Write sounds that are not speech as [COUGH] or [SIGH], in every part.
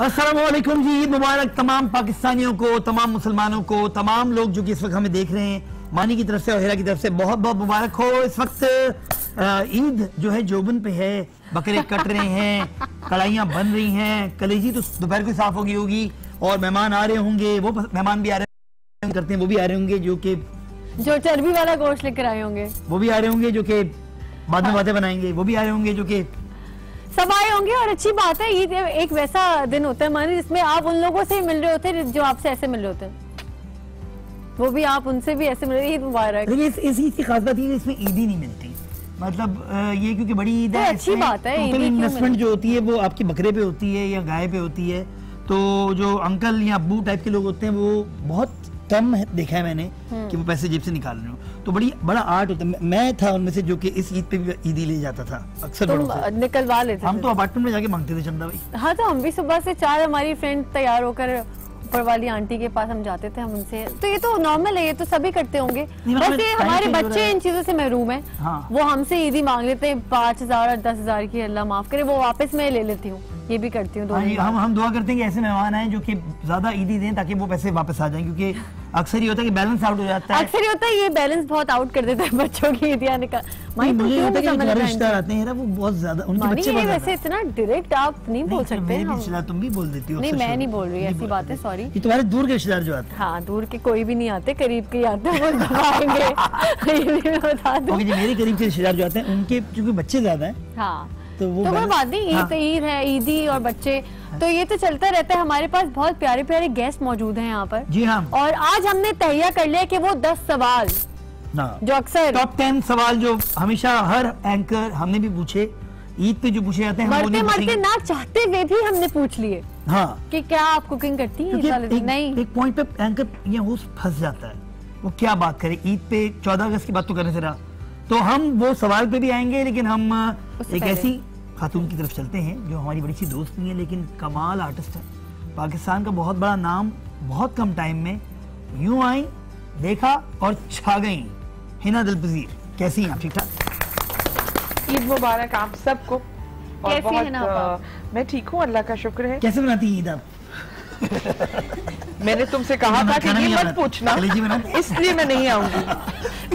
असलम जी ईद मुबारक तमाम पाकिस्तानियों को तमाम मुसलमानों को तमाम लोग जो कि इस वक्त हमें देख रहे हैं मानी की तरफ़ से और हेरा की तरफ़ से बहुत बहुत मुबारक हो। इस वक्त ईद जो है जोबन पे है बकरे कट रहे हैं कढ़ाइयाँ बन रही हैं कलेजी तो दोपहर को ही साफ़ होगी होगी और मेहमान आ रहे होंगे वो मेहमान भी आ रहे करते हैं वो भी आ रहे होंगे जो कि जो चर्बी वाला गोश्त लेकर आए होंगे। वो भी आ रहे होंगे जो कि बाद में बातें बनाएँगे वो भी आ रहे होंगे जो कि सब आए होंगे और अच्छी बात है ईद एक वैसा दिन होता है मानी जिसमें आप उन लोगों से मिल रहे होते हैं जो आपसे ऐसे मिल रहे होते हैं। वो भी आप उनसे भी ऐसे मिल रहे हैं ईद मुबारक। इस इस ईद की खास बात ये इसमें ईद ही नहीं मिलती। मतलब ये क्योंकि बड़ी ईद तो है अच्छी बात है, ही क्यों इन्वेस्टमेंट जो होती है वो आपके बकरे पे होती है या गाय पे होती है। तो जो अंकल या अब्बू टाइप के लोग होते हैं वो बहुत कम देखा है मैंने हम्म। कि वो पैसे जेब से निकाल रहे हो। तो बड़ी बड़ा आर्ट होता है। मैं- था उनमें से जो कि इस ईद पे भी ईदी ले जाता था अक्सर निकलवा लेते हम तो अपार्टमेंट में जाके मांगते थे चंदा भाई। हाँ तो हम भी सुबह से चार हमारी फ्रेंड तैयार होकर ऊपर वाली आंटी के पास हम जाते थे हम उनसे। तो ये तो नॉर्मल है ये तो सभी करते होंगे। बस ये हमारे बच्चे इन चीज़ों से महरूम है। हाँ। वो हमसे ईदी मांग लेते हैं पाँच हज़ार और दस हज़ार की अल्लाह माफ़ करे वो वापस मैं ले लेती हूँ। ये भी करती हूँ हाँ हम हम दुआ करते हैं कि ऐसे मेहमान आए जो कि ज़्यादा ईदी दें ताकि वो पैसे वापस आ जाएँ क्योंकि अक्सर ये होता है कि बैलेंस आउट हो जाता है। अक्सर ये होता है ये बैलेंस बहुत आउट कर देता है बच्चों की ईदियाँ निकाल माही, नहीं, मुझे क्यों है कि जो समझ तुम्हारे रहे रिश्तेदार आते हैं वो बहुत ज़्यादा उनके बच्चे बहुत वैसे ज़्यादा इतना डायरेक्ट आप नहीं बोल सकते मेरे भी हम तुम भी बोल देती हो नहीं मैं नहीं बोल रही ऐसी बात है सॉरी ये तुम्हारे दूर के रिश्तेदार जो आते हैं। हाँ दूर के कोई भी नहीं आते करीब के आते हैं वो दबाएँगे [LAUGHS] [LAUGHS] ये भी बता दूँ। मेरे करीब के रिश्तेदार जो आते हैं उनके क्योंकि बच्चे ज़्यादा हैं हाँ। तो वो तो कोई बात नहीं ईद हाँ। ईद है ईदी और बच्चे। तो ये तो चलता रहता है हमारे पास बहुत प्यारे प्यारे गेस्ट मौजूद हैं यहाँ पर। जी हाँ। और आज हमने तहिया कर लिया कि वो दस सवाल जो अक्सर टॉप टेन सवाल जो हमेशा हर एंकर हमने भी पूछे ईद पे जो पूछे जाते हैं मरते मरते ना चाहते हुए भी हमने पूछ लिए। हाँ। कि क्या आप कुकिंग करती हैं दिन? नहीं। एक, एक पॉइंट पे एंकर या होस्ट फंस जाता है। वो क्या बात करे? ईद पे चौदह अगस्त की बात तो करने से रहा। तो हम वो सवाल पे भी आएँगे लेकिन हम एक ऐसी खातून की तरफ़ चलते हैं जो हमारी बड़ी सी दोस्त नहीं है लेकिन कमाल आर्टिस्ट है। पाकिस्तान का बहुत बड़ा नाम बहुत कम टाइम में यूँ आई देखा और छा गई। हिना दिलपजीर कैसी हैं आप ठीक ठाक? ईद मुबारक आप सबको। और बहुत हैं? मैं ठीक हूँ अल्लाह का शुक्र है। कैसे बनाती हैं ईद आप? [LAUGHS] मैंने तुमसे कहा था कि ये मत पूछना। इसलिए मैं नहीं आऊँगी।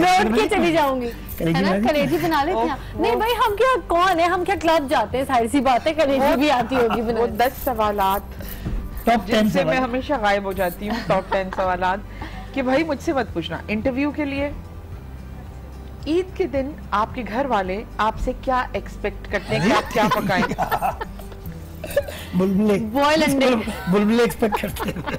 [LAUGHS] मैं उठ के चली जाऊँगी। कलेजी है ना? बना कलेजी बना लेते हैं। नहीं भाई हम क्या कौन है? हम क्या क्लब जाते हैं? सारी सी बातें कलेजी भी आती होगी वो दस सवाल टॉप टेन जिनसे मैं हमेशा गायब हो जाती हूँ टॉप टेन सवाल कि भाई मुझसे मत पूछना। इंटरव्यू के लिए ईद के दिन आपके घर वाले आपसे क्या एक्सपेक्ट करते हैं कि आप क्या पकाएँ? बुलबुले बॉयल अंडे। बुलबुले एक्सपेक्ट करते हैं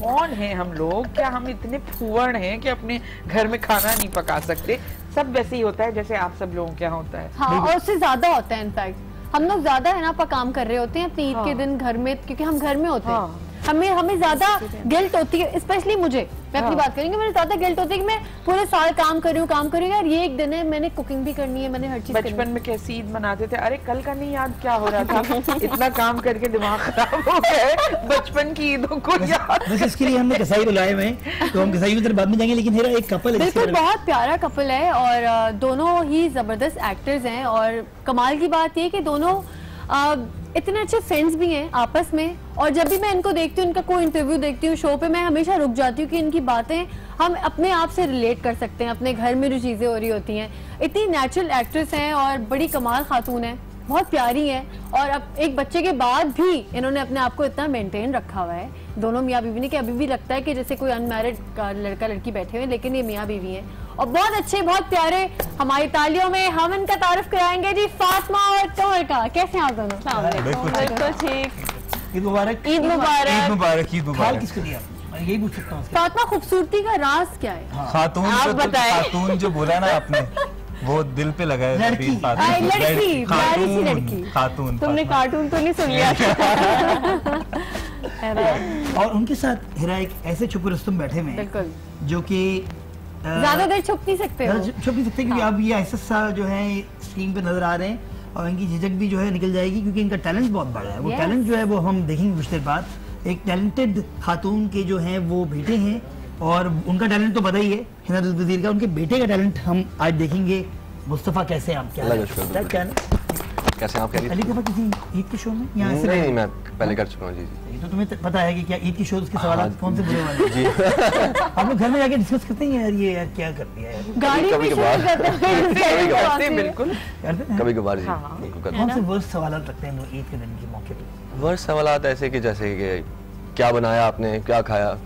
कौन है हम लोग क्या हम इतने फूवर्ण हैं कि अपने घर में खाना नहीं पका सकते सब वैसे ही होता है जैसे आप सब लोगों क्या होता है हाँ और उससे ज़्यादा होता है इनफैक्ट हम लोग ज़्यादा है ना पर काम कर रहे होते हैं अपने ईद हाँ। के। दिन घर में क्योंकि हम घर में होते हैं हाँ। हमें हमें ज़्यादा गिल्ट होती है स्पेशली मुझे। मैं अपनी हाँ। बात करेंगे मुझे ज़्यादा गिल्ट होती है कि मैं पूरे साल काम कर रही हूँ काम कर रही हूँ यार ये एक दिन है मैंने कुकिंग भी करनी है मैंने हर चीज़ बचपन में कैसी ईद मनाते थे? अरे कल का नहीं याद क्या हो रहा था? [LAUGHS] इतना काम करके दिमाग खराब हो गया बचपन की ईदों को याद बस इसके लिए हमने कसाई बुलाए हुए तो हम कसाई की बाद में जाएँगे लेकिन मेरा एक कपल है बिल्कुल बहुत प्यारा कपल है और दोनों ही ज़बरदस्त एक्टर्स हैं और कमाल की बात ये कि दोनों अ, इतने अच्छे फ्रेंड्स भी हैं आपस में, और जब भी मैं इनको देखती हूँ, इनका कोई इंटरव्यू देखती हूँ शो पे, मैं हमेशा रुक जाती हूँ कि इनकी बातें हम अपने आप से रिलेट कर सकते हैं, अपने घर में जो चीज़ें हो रही होती हैं। इतनी नेचुरल एक्ट्रेस हैं और बड़ी कमाल खातून है। बहुत प्यारी है और अब एक बच्चे के बाद भी इन्होंने अपने आप को इतना मेंटेन रखा हुआ है। दोनों मियाँ बीवी ने कि अभी भी लगता है कि जैसे कोई अनमैरिड लड़का लड़की बैठे हुए लेकिन ये मियाँ बीवी हैं। और बहुत अच्छे बहुत प्यारे हमारी तालियों में हम इनका तारुफ कराएँगे जी फातिमा और कमर का कैसे हैं आप दोनों? बिल्कुल ठीक। ईद मुबारक। ईद मुबारक। ईद मुबारक। ईद मुबारक किसको दिया? यही पूछ सकता हूँ। फातिमा खूबसूरती का राज क्या है? खातून आप जो खातून जो बोला ना आपने। [LAUGHS] वो दिल पे लगा है लड़की। लड़की, लड़की, प्यारी सी लड़की। खातून तुमने कार्टून तो नहीं सुन लिया। [LAUGHS] और उनके साथ हिरा एक ऐसे छुप रुस्तम बैठे हुए जो कि ज़्यादा देर छुप नहीं सकते छुप नहीं सकते क्योंकि हाँ। अब ये ऐसे सा जो है स्क्रीन पे नज़र आ रहे हैं और इनकी झिझक भी जो है निकल जाएगी क्योंकि इनका टैलेंट बहुत बड़ा है। वो टैलेंट जो है वो हम देखेंगे कुछ देर बाद। एक टैलेंटेड खातून के जो हैं वो बेटे हैं। और उनका टैलेंट तो पता ही है हिना वज़ीर का उनके बेटे का टैलेंट हम आज देखेंगे। मुस्तफ़ा कैसे आप? क्या है? है? कैसे आप? कह पहले कभी किसी ईद के शो में? यहाँ से नहीं मैं पहले कर चुका हूँ जी जी। तो तुम्हें पता है कि क्या ईद की शोज़ के सवाल हाँ, कौन से बुरे वाले जी। [LAUGHS] आप लोग घर में जाके डिस्कस करते हैं यार ये यार क्या कर दिया यार गाड़ी कभी कभार। करते हैं कभी कभार। बिल्कुल। कभी कभार जी हाँ। कौन से वर्स्ट सवाल रखते हैं ईद के दिन के मौके पर वर्ष सवाल ऐसे कि जैसे कि क्या बनाया आपने क्या खाया?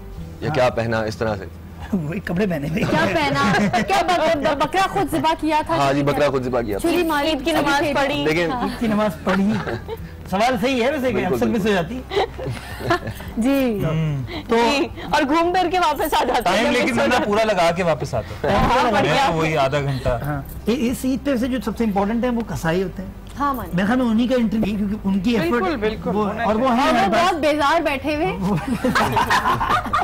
या क्या पहना इस तरह से? [LAUGHS] वही कपड़े पहने हुए। क्या पहना? [LAUGHS] क्या बक- बकरा खुद जिबा किया था? हाँ जी बकरा खुद जिबा किया मारी ईद की नमाज़ पढ़ी। लेकिन ईद की नमाज़ पढ़ी। सवाल सही है वैसे अक्सर मिस हो जाती। [LAUGHS] जी। तो और घूम फिर के वापस आ जाते टाइम लेकिन मैं पूरा लगा के वापस आता हूँ। वही आधा घंटा। हाँ इस ईद पे से जो सबसे इम्पोर्टेंट है वो कसाई होते हैं। हाँ मान। मेरे ख्याल में उन्हीं का इंटरव्यू क्योंकि उनकी बिल्कुल, एफर्ट बिल्कुल, वो और वो है वो बहुत बेजार बैठे हुए।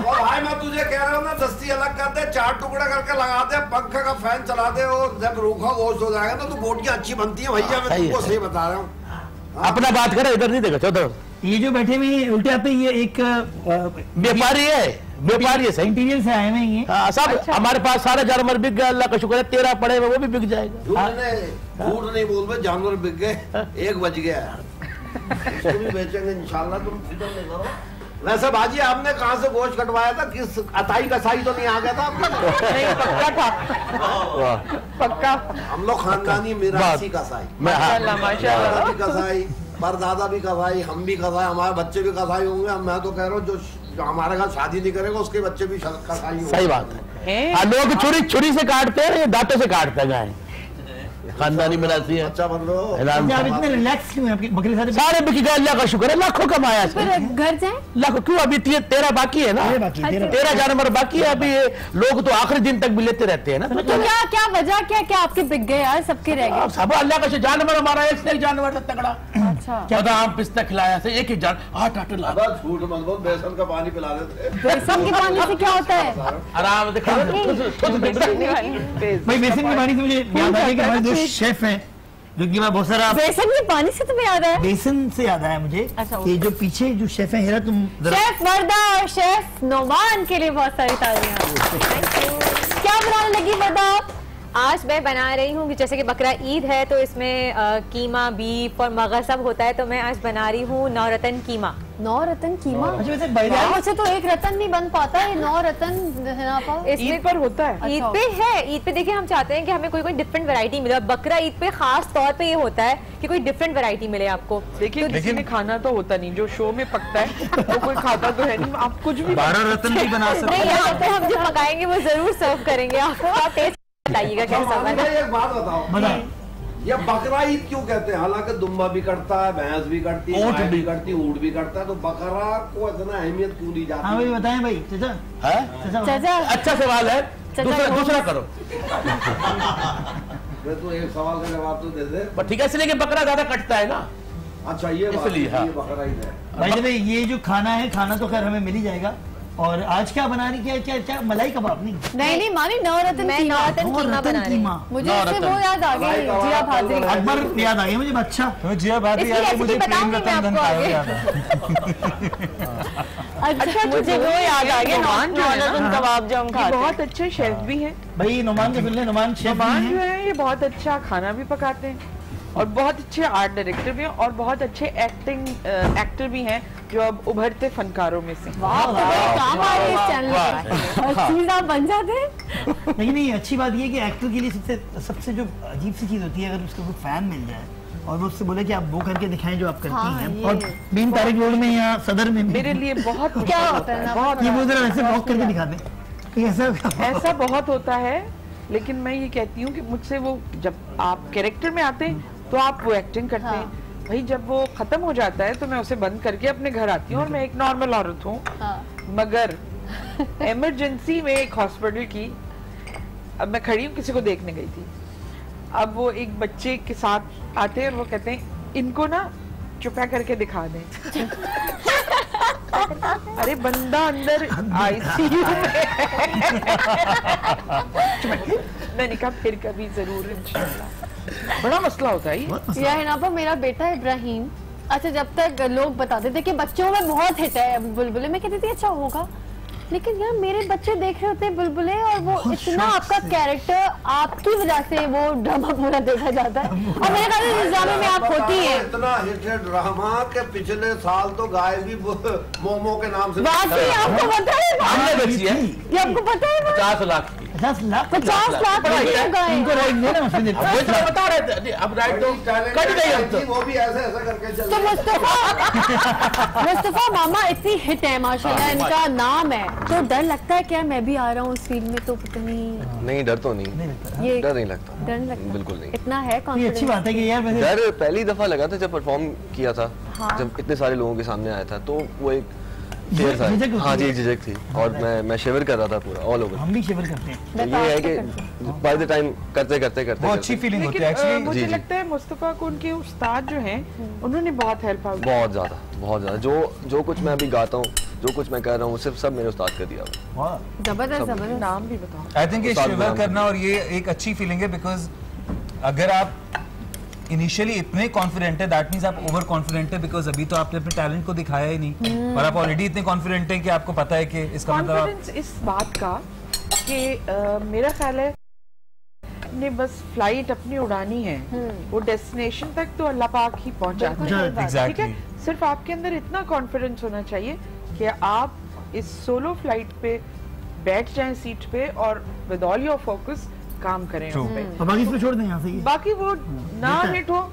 और भाई मैं तुझे कह रहा हूँ ना दस्ती अलग कर दे चार टुकड़े करके लगा दे पंखे का फ़ैन चला दे और जब रूखा गोश्त हो जाएगा तो तू बोटियाँ अच्छी बनती है भैया मैं तुमको सही बता रहा हूँ। अपना बात करे इधर नहीं देखा चौधर। ये जो बैठे हुए हैं उल्टे आप पे ये एक व्यापारी है। व्यापारी है सही इंटीरियर से आए हुए हैं ये। हाँ, सब हमारे पास सारा जानवर बिक गया अल्लाह का शुक्र है तेरह पड़े हुए वो भी बिक जाएगा। झूठ नहीं नहीं बोल रहे जानवर बिक गए एक बज गया। इसको बेचेंगे इंशाल्लाह तुम फ़िक्र नहीं करो। वैसे बाजी आपने कहाँ से गोश्त कटवाया था? किस अताई कसाई तो नहीं आ गया था आपके? नहीं पक्का था। पक्का। हम लोग खानदानी मिरासी कसाई मैं हाँ, माशाल्लाह दादा कसाई परदादा भी कसाई हम भी कसाई हमारे बच्चे भी कसाई होंगे मैं तो कह रहा हूँ जो जो हमारे घर शादी नहीं करेगा उसके बच्चे भी सही बात है। हैं? लोग छुरी छुरी से काटते हैं या दांतों से काटते हैं। गाय खानदानी मिलाती है। अच्छा। इतने रिलैक्स क्यों हैं? आपके सारे सारे बिक गए अल्लाह का शुक्र है लाखों कमाया घर जाए? लाखों क्यों? अभी ते- तेरह बाकी है ना? तेरह। तेरह जानवर बाकी है अभी लोग तो आखिरी दिन तक भी लेते रहते हैं ना। तो क्या क्या वजह क्या क्या आपके बिक गए यार सबके रह गए? सब अल्लाह का जानवर हमारा एक से एक जानवर तगड़ा। अच्छा। बादाम पिस्ता खिलाया से एक एक जान आठ आठ लाख बस झूठ मत बोल बेसन का पानी पिला देते बेसन के पानी से क्या होता है? आराम से खा खुद बेस- भाई बेसन के पानी से मुझे याद आ गया कि हमारे दो शेफ हैं जो कि मैं बहुत सारा बेसन के पानी से तुम्हें याद है बेसन से याद आया मुझे अच्छा, कि जो पीछे जो शेफ है हेरा तुम शेफ वर्दा और शेफ नोमान के लिए बहुत सारी तालियाँ। थैंक यू क्या बनाने लगी वर्दा आप? आज मैं बना रही हूँ जैसे कि बकरा ईद है तो इसमें अ, कीमा बीफ और मगर सब होता है तो मैं आज बना रही हूँ नौरतन कीमा। नौ रतन कीमा अच्छा वैसे यार तो एक रतन नहीं बन पाता नौ रतन है ना इसमें ईद पर होता है। ईद अच्छा। पे है ईद पे देखिए हम चाहते हैं कि हमें कोई कोई डिफरेंट वैरायटी मिले बकरा ईद पे खास तौर पे ये होता है कि कोई डिफरेंट वैरायटी मिले आपको। देखिए किसी ने खाना तो होता नहीं जो शो में पकता है वो कोई खाता तो है नहीं आप कुछ भी बारह रत्न भी बना [LAUGHS] सकते नहीं यहाँ पे हम जो पकाएँगे वो ज़रूर सर्व करेंगे आपको। बताइएगा कैसा बना? एक बात बताओ। बता ये बकरा ईद क्यों कहते हैं? हालाँकि दुम्बा भी करता है भैंस भी करती है ऊँट भी। करती है ऊँट भी करता है तो बकरा को इतना अहमियत क्यों दी हाँ भाई जाती है? बताएँ भाई चाचा। है? चाचा अच्छा सवाल है। दूसरा दूसरा करो। मैं तो एक सवाल का जवाब तो दे दे। पर ठीक है इसलिए कि बकरा ज़्यादा कटता है ना। अच्छा ये इसलिए, हाँ। ये बकरा ईद है। भाई भाई ये जो खाना है खाना तो खैर हमें मिल ही जाएगा। और आज क्या बना रही क्या क्या क्या मलाई कबाब? नहीं। नहीं नहीं मानी नौ रतन मैं कीमा। नौरतन और कीमा रतन बना रही कीमा। हूँ मुझे। वो याद आ गई जिया अकबर याद आ गया मुझे? अच्छा। तो जिया याद मुझे प्रेम रतन धन आपको याद [LAUGHS] अच्छा मुझे वो याद आ गया नौरतन जो है कबाब जो हम खाते हैं। बहुत अच्छे शेफ भी हैं। भाई नुमान के फ़िल्म नुमान शेफ नुमान जो है ये बहुत अच्छा खाना भी पकाते हैं। और बहुत अच्छे आर्ट डायरेक्टर भी हैं और बहुत अच्छे एक्टिंग एक्टर भी हैं जो अब उभरते फनकारों में से। वाह तो काम आ रहे हैं चैनल पे। और चीज़ आप बन जाते हैं। लेकिन नहीं अच्छी बात ये है कि एक्टर के लिए सबसे सबसे जो अजीब सी चीज़ होती है अगर उसको कोई फ़ैन मिल जाए और वो उससे बोले कि आप वो करके दिखाएँ जो आप करती हाँ, हैं और बीन तारिक रोड में या सदर में मेरे लिए बहुत [LAUGHS] क्या होता है बहुत ये वो जरा वैसे वॉक करके दिखा दें ऐसा ऐसा बहुत होता है लेकिन मैं ये कहती हूँ कि मुझसे वो जब आप कैरेक्टर में आते हैं तो आप वो एक्टिंग करते हाँ। हैं। भाई जब वो खत्म हो जाता है तो मैं उसे बंद करके अपने घर आती हूँ और मैं एक नॉर्मल औरत हूँ। हाँ। मगर [LAUGHS] इमरजेंसी में एक हॉस्पिटल की अब मैं खड़ी हूँ किसी को देखने गई थी। अब वो एक बच्चे के साथ आते हैं और वो कहते हैं इनको ना चुपा करके दिखा दें। [LAUGHS] अरे बंदा अंदर आईसीयू में [LAUGHS] मैंने कहा फिर कभी ज़रूर इंशाल्लाह। बड़ा मसला होता है ये। मसला। या है ना पर मेरा बेटा इब्राहिम अच्छा जब तक लोग बताते थे कि बच्चों में बहुत हिट है बुलबुले में कहती थी अच्छा होगा। लेकिन यार मेरे बच्चे देख रहे होते हैं बुलबुले और वो इतना आपका कैरेक्टर आपकी वजह से वो ड्रामा पूरा देखा जाता है। [LAUGHS] और मेरे ख्याल से ड्रामे में आप होती है। इतना हिट है ड्रामा के पिछले साल तो गाय भी मोमो के नाम से वाकई आपको पता है? है। आपको पता है? पचास लाख की। पचास लाख पचास लाख है। इनको राइट वही तो बता रहे थे अब राइट तो कट गई अब तो वो भी ऐसे ऐसा करके चल तो मुस्तफ़ा मुस्तफ़ा मामा इतनी हिट है माशाल्लाह इनका नाम है। तो डर लगता है क्या? मैं भी आ रहा हूँ उस फ़ील्ड में तो पता नहीं। नहीं डर तो नहीं। ये डर नहीं लगता। डर नहीं लगता। बिल्कुल नहीं। इतना है ये अच्छी बात है कि यार डर पहली दफ़ा लगा था जब परफॉर्म किया था हाँ। जब इतने सारे लोगों के सामने आया था तो वो एक था हाँ जी झिझक थी और मैं मैं शिवर कर रहा था पूरा ऑल ओवर हम भी शिवर करते हैं। ये है कि बाय द टाइम करते करते करते वो अच्छी फीलिंग होती है एक्चुअली मुझे। लगता है मुस्तफ़ा को उनके उस्ताद जो हैं उन्होंने बहुत हेल्प आउट बहुत ज़्यादा बहुत ज़्यादा। जो जो कुछ मैं अभी गाता हूँ जो कुछ मैं कर रहा हूँ सिर्फ़ सब मेरे उस्ताद कर दिया हुआ वाह। ज़बरदस्त ज़बरदस्त। नाम भी बताओ। आई थिंक ये शिवर करना और ये एक अच्छी फीलिंग है बिकॉज़ अगर आप इनिशियली इतने कॉन्फिडेंट है दैट मींस आप ओवर कॉन्फिडेंट है बिकॉज़ अभी तो आपने अपने टैलेंट को दिखाया ही नहीं। hmm. और आप ऑलरेडी इतने कॉन्फिडेंट हैं कि आपको पता है कि इसका मतलब आप इस बात का कि अ, मेरा ख्याल है ने बस फ़्लाइट अपनी उड़ानी है। वो डेस्टिनेशन तक तो अल्लाह पाक ही पहुंचाता है ठीक है? सिर्फ़ आपके अंदर इतना कॉन्फिडेंस होना चाहिए कि आप इस सोलो फ़्लाइट पे बैठ जाएँ सीट पे और विद ऑल योर फोकस काम करें. और बाकी इसमें छोड़ दें यहाँ से बाकी वो ना हिट हो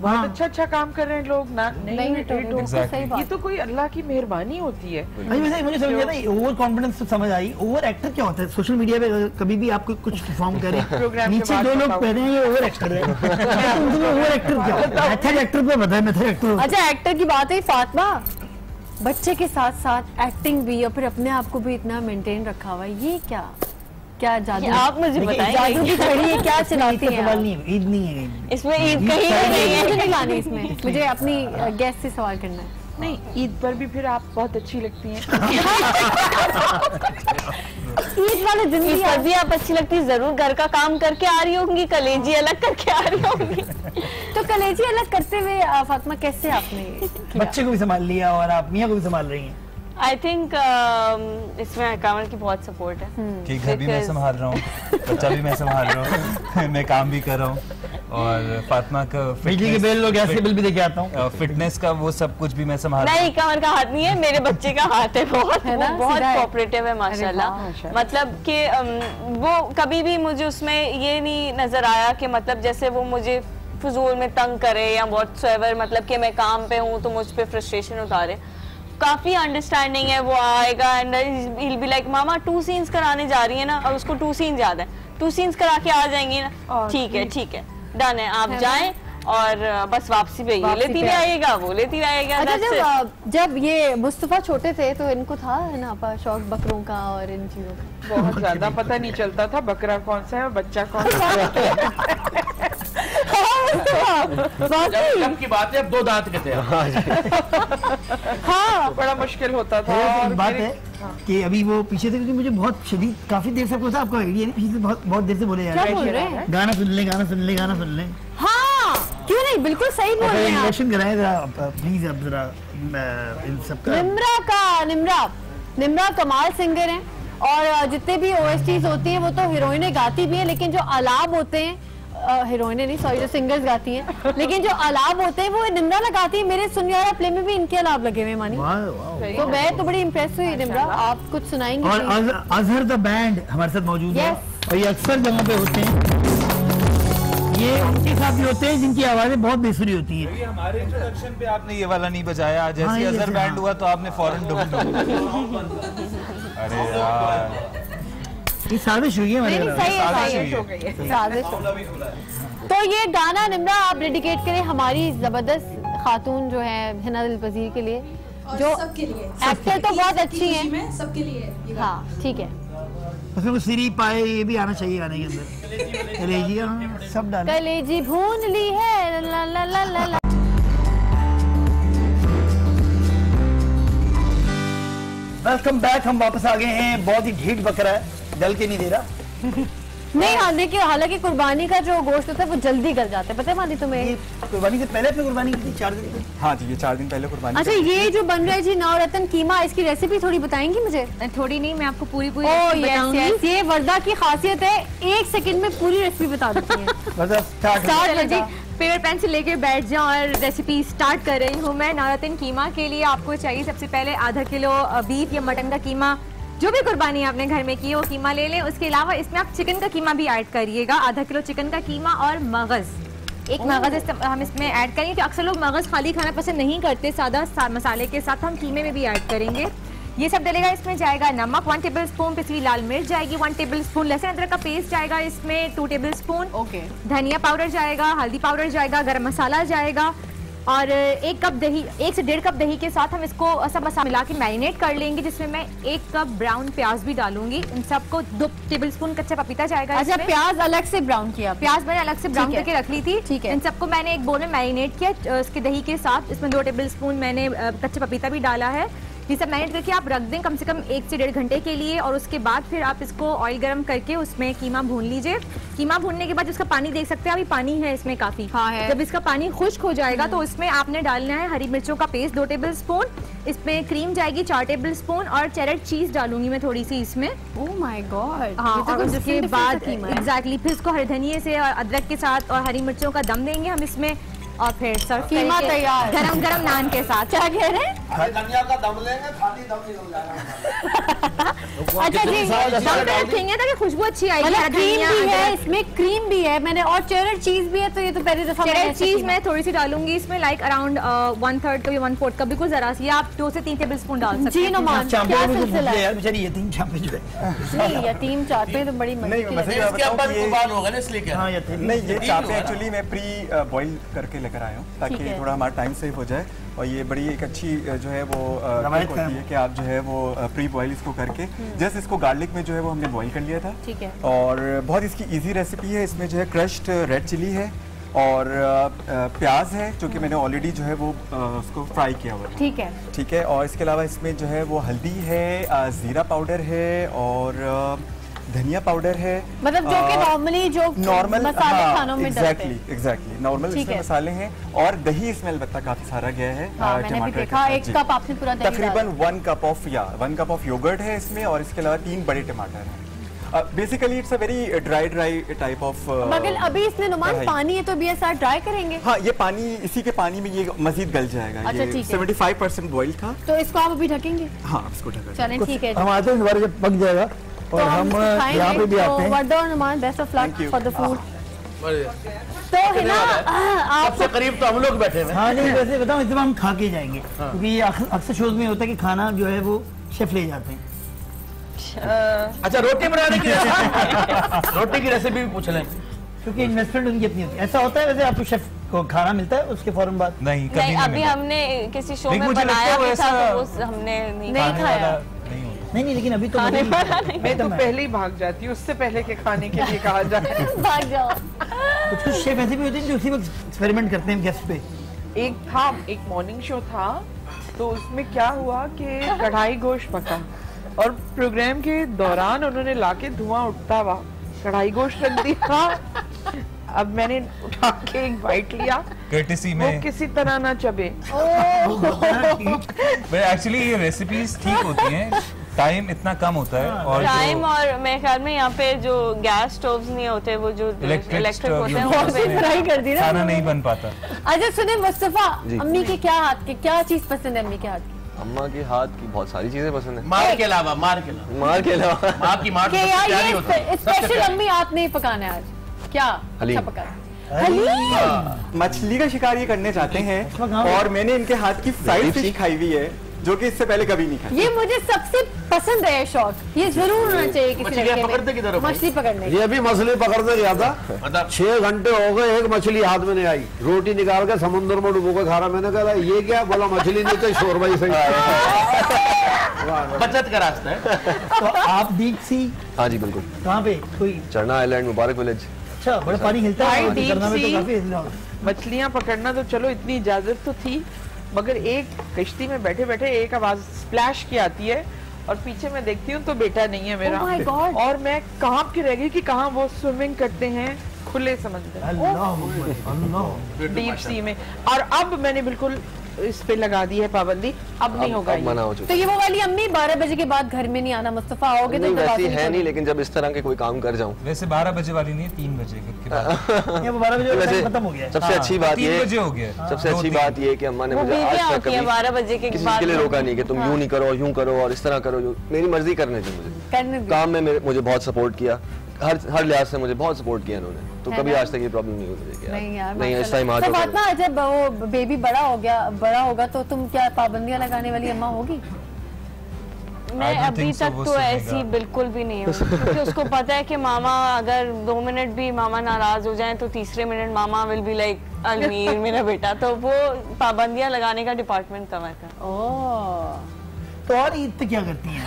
बहुत अच्छा अच्छा काम कर रहे हैं लोग ना नहीं नहीं हिट तो हो ये तो कोई अल्लाह की मेहरबानी होती है। वैसे मुझे समझ आता है ओवर कॉन्फिडेंस तो समझ आई। ओवर एक्टर क्या होता है? सोशल मीडिया पे कभी भी आप कुछ परफॉर्म करें [LAUGHS] नीचे दो लोग कह रहे हैं ये ओवर एक्टर है। ओवर एक्टर क्या मेथड एक्टर पे बताए मेथड एक्टर अच्छा एक्टर की बात है फातिमा। बच्चे के साथ साथ एक्टिंग भी और फिर अपने आप को भी इतना मेंटेन रखा हुआ है ये क्या? क्या जादू? आप मुझे बताएँगे। जादू है क्या [LAUGHS] चलाती है सवाल नहीं ईद नहीं है इसमें ईद कहीं नहीं है। मुझे नहीं लानी इसमें। [LAUGHS] मुझे अपनी गेस्ट से सवाल करना है। नहीं ईद पर भी फिर आप बहुत अच्छी लगती हैं। [LAUGHS] ईद वाले दिन इस भी पर आप- भी आप अच्छी लगती ज़रूर घर का काम करके आ रही होंगी कलेजी अलग करके आ रही होंगी। तो कलेजी अलग करते हुए फातिमा कैसे आपने बच्चे को भी संभाल लिया और आप मियाँ को भी संभाल रही हैं। आई थिंक इसमें कमल की बहुत सपोर्ट है। कि घर भी मैं संभाल रहा हूँ बच्चा भी मैं संभाल रहा हूँ [LAUGHS] मैं काम भी कर रहा हूँ। और फातिमा का बिजली के बिल गैस के बिल भी देके आता हूँ। फिटनेस का वो सब कुछ भी मैं संभाल नहीं कमर का हाथ नहीं है मेरे बच्चे का हाथ है बहुत। है ना? वो बहुत है। कोऑपरेटिव है माशाल्लाह। मतलब कि वो कभी भी मुझे उसमें ये नहीं नज़र आया कि मतलब जैसे वो मुझे फजूल में तंग करे या व्हाट्सएवर मतलब कि मैं काम पे हूँ तो मुझ पर फ्रस्ट्रेशन उतारे। काफ़ी अंडरस्टैंडिंग है वो आएगा एंड विल बी लाइक मामा टू सीन्स कराने जा रही है ना और उसको टू सीन्स याद है। टू सीन्स करा के आ जाएँगी ना। ठीक है ठीक है। डन है। आप? जाएँ और बस वापसी पे ये लेती पे भी आ- वो लेती भी आइएगा अच्छा जब जब ये मुस्तफ़ा छोटे थे तो इनको था है ना शौक बकरों का और इन चीज़ों का? बहुत [LAUGHS] ज़्यादा पता नहीं चलता था बकरा कौन सा है बच्चा कौन [LAUGHS] सा है। [LAUGHS] जब जब की बात है अब दो दांत के थे। हाँ बड़ा मुश्किल होता था। और बात है कि अभी वो पीछे से क्योंकि मुझे बहुत शदीद काफ़ी देर से आपको आइडिया नहीं पीछे से बहुत बहुत देर से बोले रहे हैं? गाना सुन ले गाना सुन ले गाना सुन ले। हाँ क्यों नहीं? बिल्कुल सही बोल रहे हैं आप। इंजेक्शन कराए जरा प्लीज़ अब जरा इन सबका निम्रा का निम्रा। निम्रा कमाल सिंगर हैं। और जितने भी ओएसटीज होती हैं वो तो हीरोइनें गाती भी हैं लेकिन जो अलाब होते हैं हीरोइनें नहीं सॉरी जो सिंगर्स गाती हैं। लेकिन जो अलाब होते हैं वो निम्रा लगाती है। मेरे सुनियारा प्ले में भी इनके अलाब लगे हुए मानी वाह वाह तो मैं तो बड़ी इम्प्रेस हुई निम्रा आप कुछ सुनाएँगे और अजहर द बैंड हमारे साथ मौजूद है। और ये अक्सर जगहों पे होते हैं। ये उनके साथ भी होते हैं जिनकी आवाज़ें बहुत बेसुरी होती है। ये हमारे इंट्रोडक्शन पे आपने ये वाला नहीं बजाया। जैसे हाँ, ही अजहर बैंड। हुआ तो आपने फ़ौरन डुब [LAUGHS] अरे यार। ये साजिश हुई है नहीं सही है साजिश सही हुई है। साजिश तो ये गाना निम्रा आप डेडिकेट करें हमारी ज़बरदस्त खातून जो है हिना दिल पजीर के लिए जो एक्टर तो बहुत अच्छी हैं। में सबके लिए हाँ ठीक है। उसमें कुछ सीरी पाए ये भी आना चाहिए गाने के अंदर। कलेजी हाँ, सब डाले। कलेजी भून ली है ला ला ला ला ला। वेलकम बैक हम वापस आ गए हैं। बहुत ही ढीठ बकरा है। डल के नहीं दे रहा? नहीं हाँ देखिए हालाँकि कुर्बानी का जो गोश्त होता है वो जल्दी गल जाता है। पता है मानी तुम्हें? ये कुर्बानी से पहले अपनी कुर्बानी की चार दिन पहले? हाँ जी ये चार दिन पहले कुर्बानी अच्छा ये जो बन रहा है जी नवरत्न कीमा इसकी रेसिपी थोड़ी बताएँगी मुझे? थोड़ी नहीं मैं आपको पूरी पूरी ओ रेसिपी यस यस ये वर्दा की खासियत है एक सेकंड में पूरी रेसिपी बता देती है। पेपर पेन से लेके बैठ जाओ और रेसिपी स्टार्ट कर रही हूँ मैं नवरत्न कीमा के लिए आपको चाहिए सबसे पहले आधा किलो बीफ या मटन का कीमा जो भी कुर्बानी आपने घर में की है वो कीमा ले लें। उसके अलावा इसमें आप चिकन का कीमा भी ऐड करिएगा। आधा किलो चिकन का कीमा और मगज़। एक मगज़ हम इसमें ऐड करेंगे कि अक्सर लोग मगज़ खाली खाना पसंद नहीं करते सादा सा, मसाले के साथ हम कीमे में भी ऐड करेंगे। ये सब डलेगा इसमें जाएगा नमक वन टेबल स्पून पिछली लाल मिर्च जाएगी वन टेबल स्पून लहसुन अदरक का पेस्ट जाएगा इसमें टू टेबल स्पून ओके धनिया पाउडर जाएगा हल्दी पाउडर जाएगा गरम मसाला जाएगा। और एक कप दही एक से डेढ़ कप दही के साथ हम इसको सब मसा मिला के मैरिनेट कर लेंगे जिसमें मैं एक कप ब्राउन प्याज भी डालूँगी। इन सबको दो टेबल स्पून कच्चा पपीता जाएगा अच्छा प्याज अलग से ब्राउन किया। प्याज मैंने अलग से ब्राउन करके रख ली थी। ठीक है। इन सबको मैंने एक बोल में मैरिनेट किया इसके दही के साथ। इसमें दो टेबल स्पून मैंने कच्चा पपीता भी डाला है। ये सब मैरिनेट करके आप रख दें कम से कम एक से डेढ़ घंटे के लिए और उसके बाद फिर आप इसको ऑयल गर्म करके उसमें कीमा भून लीजिए। कीमा भूनने के बाद उसका पानी देख सकते हैं अभी पानी है इसमें काफ़ी। हाँ, है। जब इसका पानी खुश्क हो जाएगा तो उसमें आपने डालना है हरी मिर्चों का पेस्ट दो टेबल स्पून इसमें क्रीम जाएगी चार टेबल स्पून और चेरेट चीज़ डालूँगी मैं थोड़ी सी इसमें। ओह माय गॉड हाँ और उसके बाद एग्जैक्टली फिर इसको हरे धनिए से और अदरक के साथ और हरी मिर्चों का दम देंगे हम इसमें। और फिर सर कीमा तैयार। गरम गरम नान के साथ। क्या कह रहे हैं धनिया का दम लेंगे खाली दम निकल जाएगा [LAUGHS] अच्छा जी दम पे रखेंगे ताकि खुशबू अच्छी आएगी। मतलब क्रीम भी है इसमें क्रीम भी है मैंने और चेडर चीज़ भी है तो ये तो पहली दफ़ा चेडर चीज़ मैं थोड़ी सी डालूँगी इसमें लाइक अराउंड वन थर्ड कभी वन फोर्थ का बिल्कुल जरा सी। आप दो से तीन टेबल स्पून डाल सकते जी हैं। नुमान चांपे क्या तो सिलसिला है? बेचारी यतीम चांपे जो है नहीं यतीम चाहते तो बड़ी नहीं मज़े मैं की सही है। बात बताऊँ कि होगा ना इसलिए क्या? हाँ यतीम नहीं ये चापे एक्चुअली मैं प्री बॉईल करके लेकर आया हूँ ताकि थोड़ा हमारा टाइम सेव हो जाए। और ये बड़ी एक अच्छी जो है वो रवायत होती है। कि आप जो है वो प्री बॉईल इसको करके जस्ट इसको गार्लिक में जो है वो हमने बॉईल कर लिया था। ठीक है। और बहुत इसकी इजी रेसिपी है। इसमें जो है क्रश्ड रेड चिली है और प्याज है जो कि मैंने ऑलरेडी जो है वो उसको फ्राई किया हुआ है ठीक है। ठीक है? और इसके अलावा इसमें जो है वो हल्दी है ज़ीरा पाउडर है और धनिया पाउडर है मतलब जो कि नॉर्मली जो नॉर्मल मसाले हाँ, खानों में डलते एग्जैक्टली हैं। एग्जैक्टली नॉर्मल इसमें मसाले हैं और दही इसमें अलबत्ता काफ़ी सारा गया है हाँ मैंने भी देखा एक कप आपने पूरा तकरीबन वन कप ऑफ़ या वन कप ऑफ़ योगर्ट है इसमें और इसके अलावा तीन बड़े टमाटर हैं। Basically it's a very dry dry type of मगर अभी इसमें नुमान पानी है तो अभी ऐसा ड्राई करेंगे? हाँ ये पानी इसी के पानी में ये मजीद गल जाएगा। अच्छा, ये ठीक है। 75 परसेंट बॉइल था। तो इसको आप अभी ढकेंगे? हाँ इसको ढका। दें। चलें ठीक है जी। हम आते हैं दोबारा जब पक जाएगा। तो और हम हम यहाँ पे भी तो आते हैं। Warda Numan best of luck for the food तो है ना आप सबसे करीब तो हम लोग बैठे हैं। हाँ नहीं वैसे बताओ इस हम खा के जाएँगे। क्योंकि ये अक्सर शोज़ में होता है कि खाना जो है वो शेफ ले जाते हैं। अच्छा। रोटी बनाने की रेसिपी [LAUGHS] रोटी की रेसिपी भी पूछ लें। क्योंकि इन्वेस्टमेंट उनकी अपनी होती है। ऐसा होता है वैसे आपको शेफ को खाना मिलता है उसके फ़ौरन बाद? नहीं कभी नहीं नहीं अभी हमने किसी शो में है बनाया था तो हमने नहीं नहीं खाया। नहीं नहीं नहीं लेकिन अभी तो खाने वही- वाला नहीं मैं तो एकदम पहले ही भाग जाती हूँ उससे पहले के खाने के लिए कहा जाए। [LAUGHS] भाग जाओ। कुछ कुछ शेफ ऐसे भी होते हैं जो उसी वक्त एक्सपेरिमेंट करते हैं गेस्ट पे। एक था एक मॉर्निंग शो था तो उसमें क्या हुआ कि कढ़ाई गोश्त पका और प्रोग्राम के दौरान उन्होंने लाके धुआँ उठता हुआ कढ़ाई गोश्त रख दिया। अब मैंने उठा के एक बाइट लिया। कर्टिसी वो किसी तरह ना चबे। [LAUGHS] [LAUGHS] एक्चुअली ये रेसिपीज़ ठीक होती हैं। टाइम इतना कम होता है और टाइम और मेरे ख्याल में यहाँ पे जो गैस स्टोव्स नहीं होते वो जो इलेक्ट्रिक होते हैं स्टोव फ्राई कर दी खाना नहीं बन पाता। अच्छा सुने मुस्तफ़ा अम्मी के क्या हाथ के क्या चीज़ पसंद है अम्मी के हाथ की? अम्मा के हाथ की बहुत सारी चीज़ें पसंद है। मार के अलावा मार के अलावा। मार के अलावा। माँ की मार कि तो यार ये है। स्पेशल अम्मी आपने ही पकाना है आज। क्या? अच्छा पकाना मछली का शिकार ये करने जाते हैं और मैंने इनके हाथ की फ्राइड फ़िश खाई हुई है। जो कि इससे पहले कभी नहीं खाई ये मुझे सबसे पसंद है शौक ये ज़रूर होना चाहिए किसी लड़के पकड़ते किधर मछली पकड़ने। ये भी मछली पकड़ने गया था। मतलब छह घंटे हो गए एक मछली हाथ में नहीं आई। रोटी निकाल के समुद्र में डुबो के खा रहा मैंने कहा ये क्या बोला मछली नहीं तो शोरबा ही। सही बचत का रास्ता है। [LAUGHS] तो आप डीप सी हाँ जी बिल्कुल। कहाँ पे? कोई? चरना आइलैंड मुबारक विलेज अच्छा बड़ा पानी हिलता है। तो। मछलियाँ पकड़ना तो चलो इतनी इजाज़त तो थी। मगर एक कश्ती में बैठे बैठे एक आवाज़ स्प्लैश की आती है और पीछे मैं देखती हूँ तो बेटा नहीं है मेरा। Oh और मैं काँप के रह गई कि कहा वो स्विमिंग करते हैं खुले समंदर। अल्लाह अल्लाह। डीप सी में। और अब मैंने बिल्कुल इस पे लगा दी है पाबंदी। अब नहीं होगा अब मना हो तो ये वो वाली अम्मी बारह बजे के बाद घर में नहीं आना मुस्तफ़ा आओगे तो नहीं है नहीं लेकिन जब इस तरह के कोई काम कर जाऊँ। वैसे 12 बजे वाली नहीं है 3 बजे के बाद। [LAUGHS] ये वो बारह बजे खत्म हो गया। सबसे अच्छी बात ये हो गया। सबसे अच्छी बात ये की कि अम्मा ने वो मुझे आज तक होती हैं कभी 12 बजे के किसी के लिए रोका नहीं की तुम यूँ नहीं करो यूँ करो और इस तरह करो जो मेरी मर्ज़ी करने दी मुझे। काम में मुझे बहुत सपोर्ट किया। हर हर लिहाज से मुझे बहुत सपोर्ट किया इन्होंने। तो कभी आज तक ये प्रॉब्लम नहीं हुई मुझे नहीं यार नहीं इस। टाइम आ तो फातिमा जब वो बेबी बड़ा हो गया बड़ा होगा तो तुम क्या पाबंदियाँ लगाने वाली अम्मा होगी? मैं अभी तक तो ऐसी बिल्कुल भी नहीं हूँ। [LAUGHS] क्योंकि उसको पता है कि मामा अगर दो मिनट भी मामा नाराज़ हो जाए तो तीसरे मिनट मामा विल बी लाइक अलमीर मेरा बेटा। तो वो पाबंदियाँ लगाने का डिपार्टमेंट कवर का ओह। तो और ईद क्या करती हैं?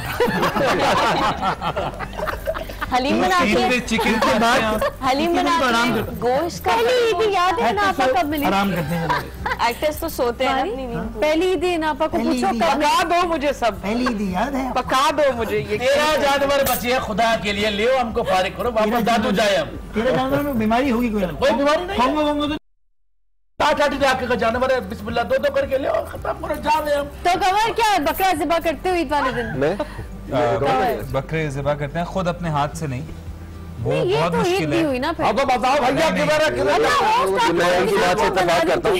[LAUGHS] [LAUGHS] हलीम बनाती है चिकन हैं आप। हलीम बनाती आराम है गोश्त का पहली ईद याद है ना आपा कब मिली? आराम करते हैं एक्टर्स तो सोते हैं अपनी नींद पहली ईद इन आपा को पूछो पका दो मुझे सब। पहली ईद याद है पका दो मुझे ये तेरह जानवर बचे हैं खुदा के लिए ले हमको फारिग करो वापस दादू जाए हम। तेरे जानवर में बीमारी होगी कोई कोई बीमारी नहीं है। होंगे होंगे तो आठ आठ इलाके का जानवर है बिस्मिल्लाह दो दो करके ले और खत्म करो जा रहे हम। तो कवर क्या बकरा जिबा करते हो ईद वाले दिन? मैं? बकरे ज़िबा करते हैं खुद अपने हाथ से नहीं। वो नहीं, बहुत तो मुश्किल है। हुई ना अब तो बताओ भैया किधर है किधर मैं इनकी बात से इतफाक करता हूँ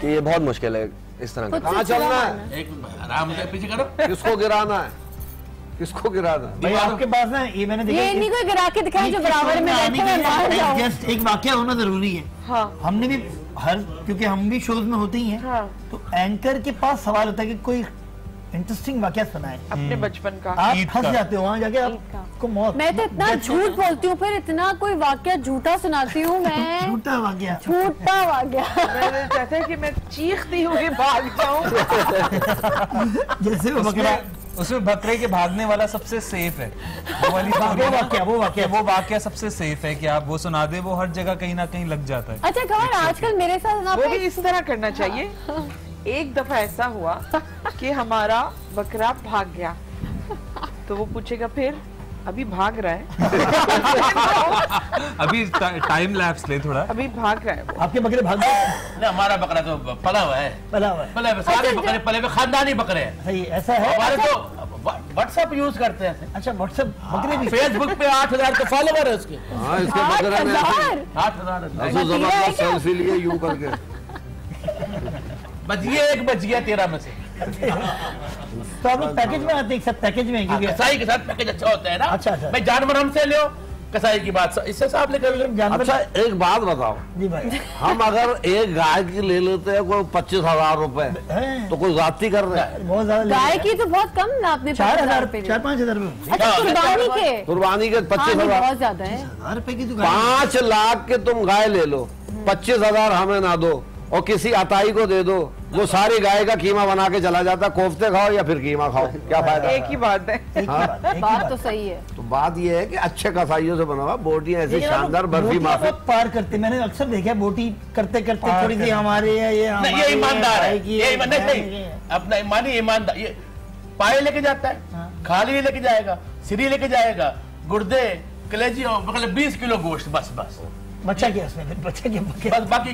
कि ये बहुत मुश्किल है इस तरह का। कहाँ चलना है? एक आराम से पीछे करो। किसको गिराना है? किसको गिराना भाई आपके पास ना ये मैंने देखा ये कि- नहीं कोई गिरा के दिखाए जो बराबर में बैठे हैं लिए बाहर जाओ। गेस्ट एक वाक्य होना ज़रूरी है। हाँ। हमने भी हर क्योंकि हम भी शोज़ में होते ही हैं हाँ। तो एंकर के पास सवाल होता है कि कोई इंटरेस्टिंग वाक्य सुनाए अपने बचपन का। आप फंस जाते हो वहाँ जाके का। आपको मौत। मैं तो इतना झूठ बोलती हूँ फिर इतना कोई वाक्य झूठा सुनाती हूँ मैं। झूठा वाक्य। झूठा वाक्य। मैं चाहता कि मैं चीखती हुई भाग जाऊँ। जैसे उसमें बकरे के भागने वाला सबसे सेफ़ है। वो वाली वो वाक्य वो वाक्य। वो वाक्य सबसे सेफ़ है कि आप वो सुना दे वो हर जगह कहीं ना कहीं लग जाता है। अच्छा कवर आजकल मेरे साथ ना वो भी इस तरह करना चाहिए। एक दफ़ा ऐसा हुआ कि हमारा बकरा भाग गया। तो वो पूछेगा फिर अभी भाग रहा है? [LAUGHS] अभी टाइम लैप्स ले थोड़ा। अभी भाग रहा है वो। आपके बकरे भाग गए? नहीं, हमारा बकरा तो पला हुआ है। पला हुआ है। पले हुए सारे अच्छा, बकरे पले हुए खानदानी बकरे हैं। सही ऐसा है? हमारे तो व्हाट्सएप यूज़ करते हैं अच्छा व्हाट्सएप बकरे भी फेसबुक पे आठ हज़ार के फॉलोवर है उसके। हाँ इसके आठ बकरे में ऐसे- हज़ार? आठ हज़ार। ऐसे ज़बरदस्त सेल्फी लिए यूँ करके। बच गया एक बच गया तेरह में से। तो आप लोग पैकेज में आते हैं साथ पैकेज में हैं, हाँ, क्योंकि कसाई के साथ पैकेज अच्छा होता है ना। अच्छा, अच्छा। भाई जानवर हमसे लो कसाई की बात इससे साफ़ लेकर जानवर अच्छा एक बात बताओ। जी भाई। हम अगर एक गाय की ले लेते हैं कोई पच्चीस हज़ार रूपए तो कोई जाती कर रहे हैं? बहुत ज़्यादा गाय की तो बहुत कम ना आपने चार हज़ार रुपए चार पाँच हज़ार अच्छा हाँ, कुर्बानी के। कुर्बानी के हाँ पच्चीस हज़ार। बहुत ज़्यादा है। तो पाँच लाख के तुम गाय ले लो। पच्चीस हज़ार हमें ना दो। और किसी अताई को दे दो वो सारी गाय का कीमा बना के चला जाता कोफ्ते खाओ या फिर कीमा खाओ क्या फ़ायदा? एक ही बात है। एक ही बात एक बात बात। तो सही है। तो बात ये है कि अच्छे कसाईयों से बना हुआ बोटियाँ ऐसी शानदार बर्फ़ी माफ़ी। पार करते मैंने अक्सर देखा है बोटी करते करते थोड़ी सी हमारे ये नहीं, हमारे ये ईमानदार है। ये है, है। अपना ईमानी ईमानदार ये पाए लेके जाता है हाँ। खाली लेके जाएगा सिरी लेके जाएगा गुर्दे कलेजी मतलब बीस किलो गोश्त बस बस। बच्चा क्या उसमें बच्चा क्या बस बाकी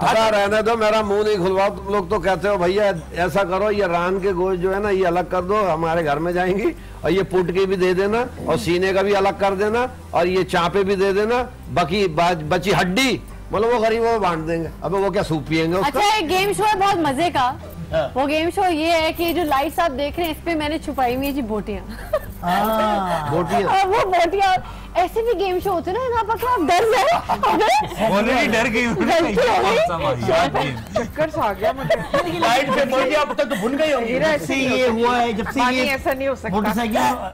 अच्छा रहने दो मेरा मुँह नहीं खुलवाओ तुम लोग तो कहते हो भैया ऐसा करो ये रान के गोश्त जो है ना ये अलग कर दो हमारे घर में जाएँगी और ये पुट के भी दे देना और सीने का भी अलग कर देना और ये चापे भी दे देना बाकी बची हड्डी मतलब वो गरीबों में बांट देंगे अब वो क्या सूप पियेंगे अच्छा एक गेम शो है बहुत मज़े का। हाँ। वो गेम शो ये है कि जो लाइट्स आप देख रहे हैं इस पे मैंने छुपाई हुई है जी बोटियाँ। हाँ। और वो बोटियाँ। ऐसे भी गेम शो होते ना यहाँ पर आप डर गए ऑलरेडी डर गई हूँ हो है? चक्कर सा गया मुझे। लाइट पे बोटियाँ अब तक तो भुन गई होंगी। ऐसे हो ये हुआ है जब से ये ऐसा नहीं हो सकता। मोटरसाइकिल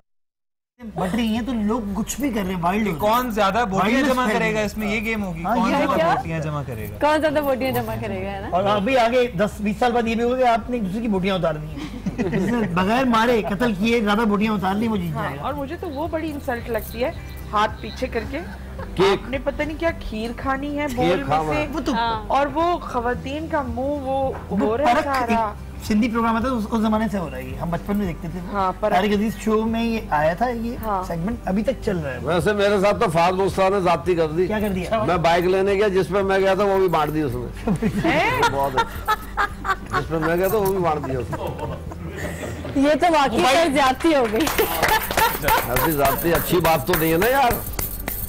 बढ़ रही है तो लोग कुछ भी कर रहे हैं वाइल्ड कौन ज़्यादा बोटियाँ जमा करेगा इसमें ये गेम होगी हाँ, कौन ज़्यादा? बोटियाँ जमा करेगा? कौन ज़्यादा बोटियाँ जमा करेगा है ना? और अभी आगे दस बीस साल बाद ये भी होगा कि आपने एक दूसरे की बोटियाँ उतार दी हैं [LAUGHS] बगैर मारे कत्ल किए ज़्यादा बोटियाँ उतार ली वो जीत हाँ, और मुझे तो वो बड़ी इंसल्ट लगती है हाथ पीछे करके। केक। आपने पता नहीं क्या खीर खानी है बोल में से? वो तो हाँ। और वो खवातीन का मुँह वो वो हो रहा है सारा। सिंधी प्रोग्राम आता था उस, उस जमाने से हो रहा है हम बचपन में देखते थे। हाँ, पर- तारिक अज़ीज़ शो में ये आया था ये हाँ। सेगमेंट अभी तक चल रहा है। वैसे मेरे साथ तो फाज मुस्तान ने जाती कर दी। क्या कर दिया? मैं बाइक लेने गया जिसमें मैं गया था वो भी बांट दी उसने। [LAUGHS] बहुत अच्छा। जिसमें मैं गया था वो भी बांट दिया उसने। ये तो वाकई ज्यादती हो गई। ऐसी जाती अच्छी बात तो नहीं है ना यार।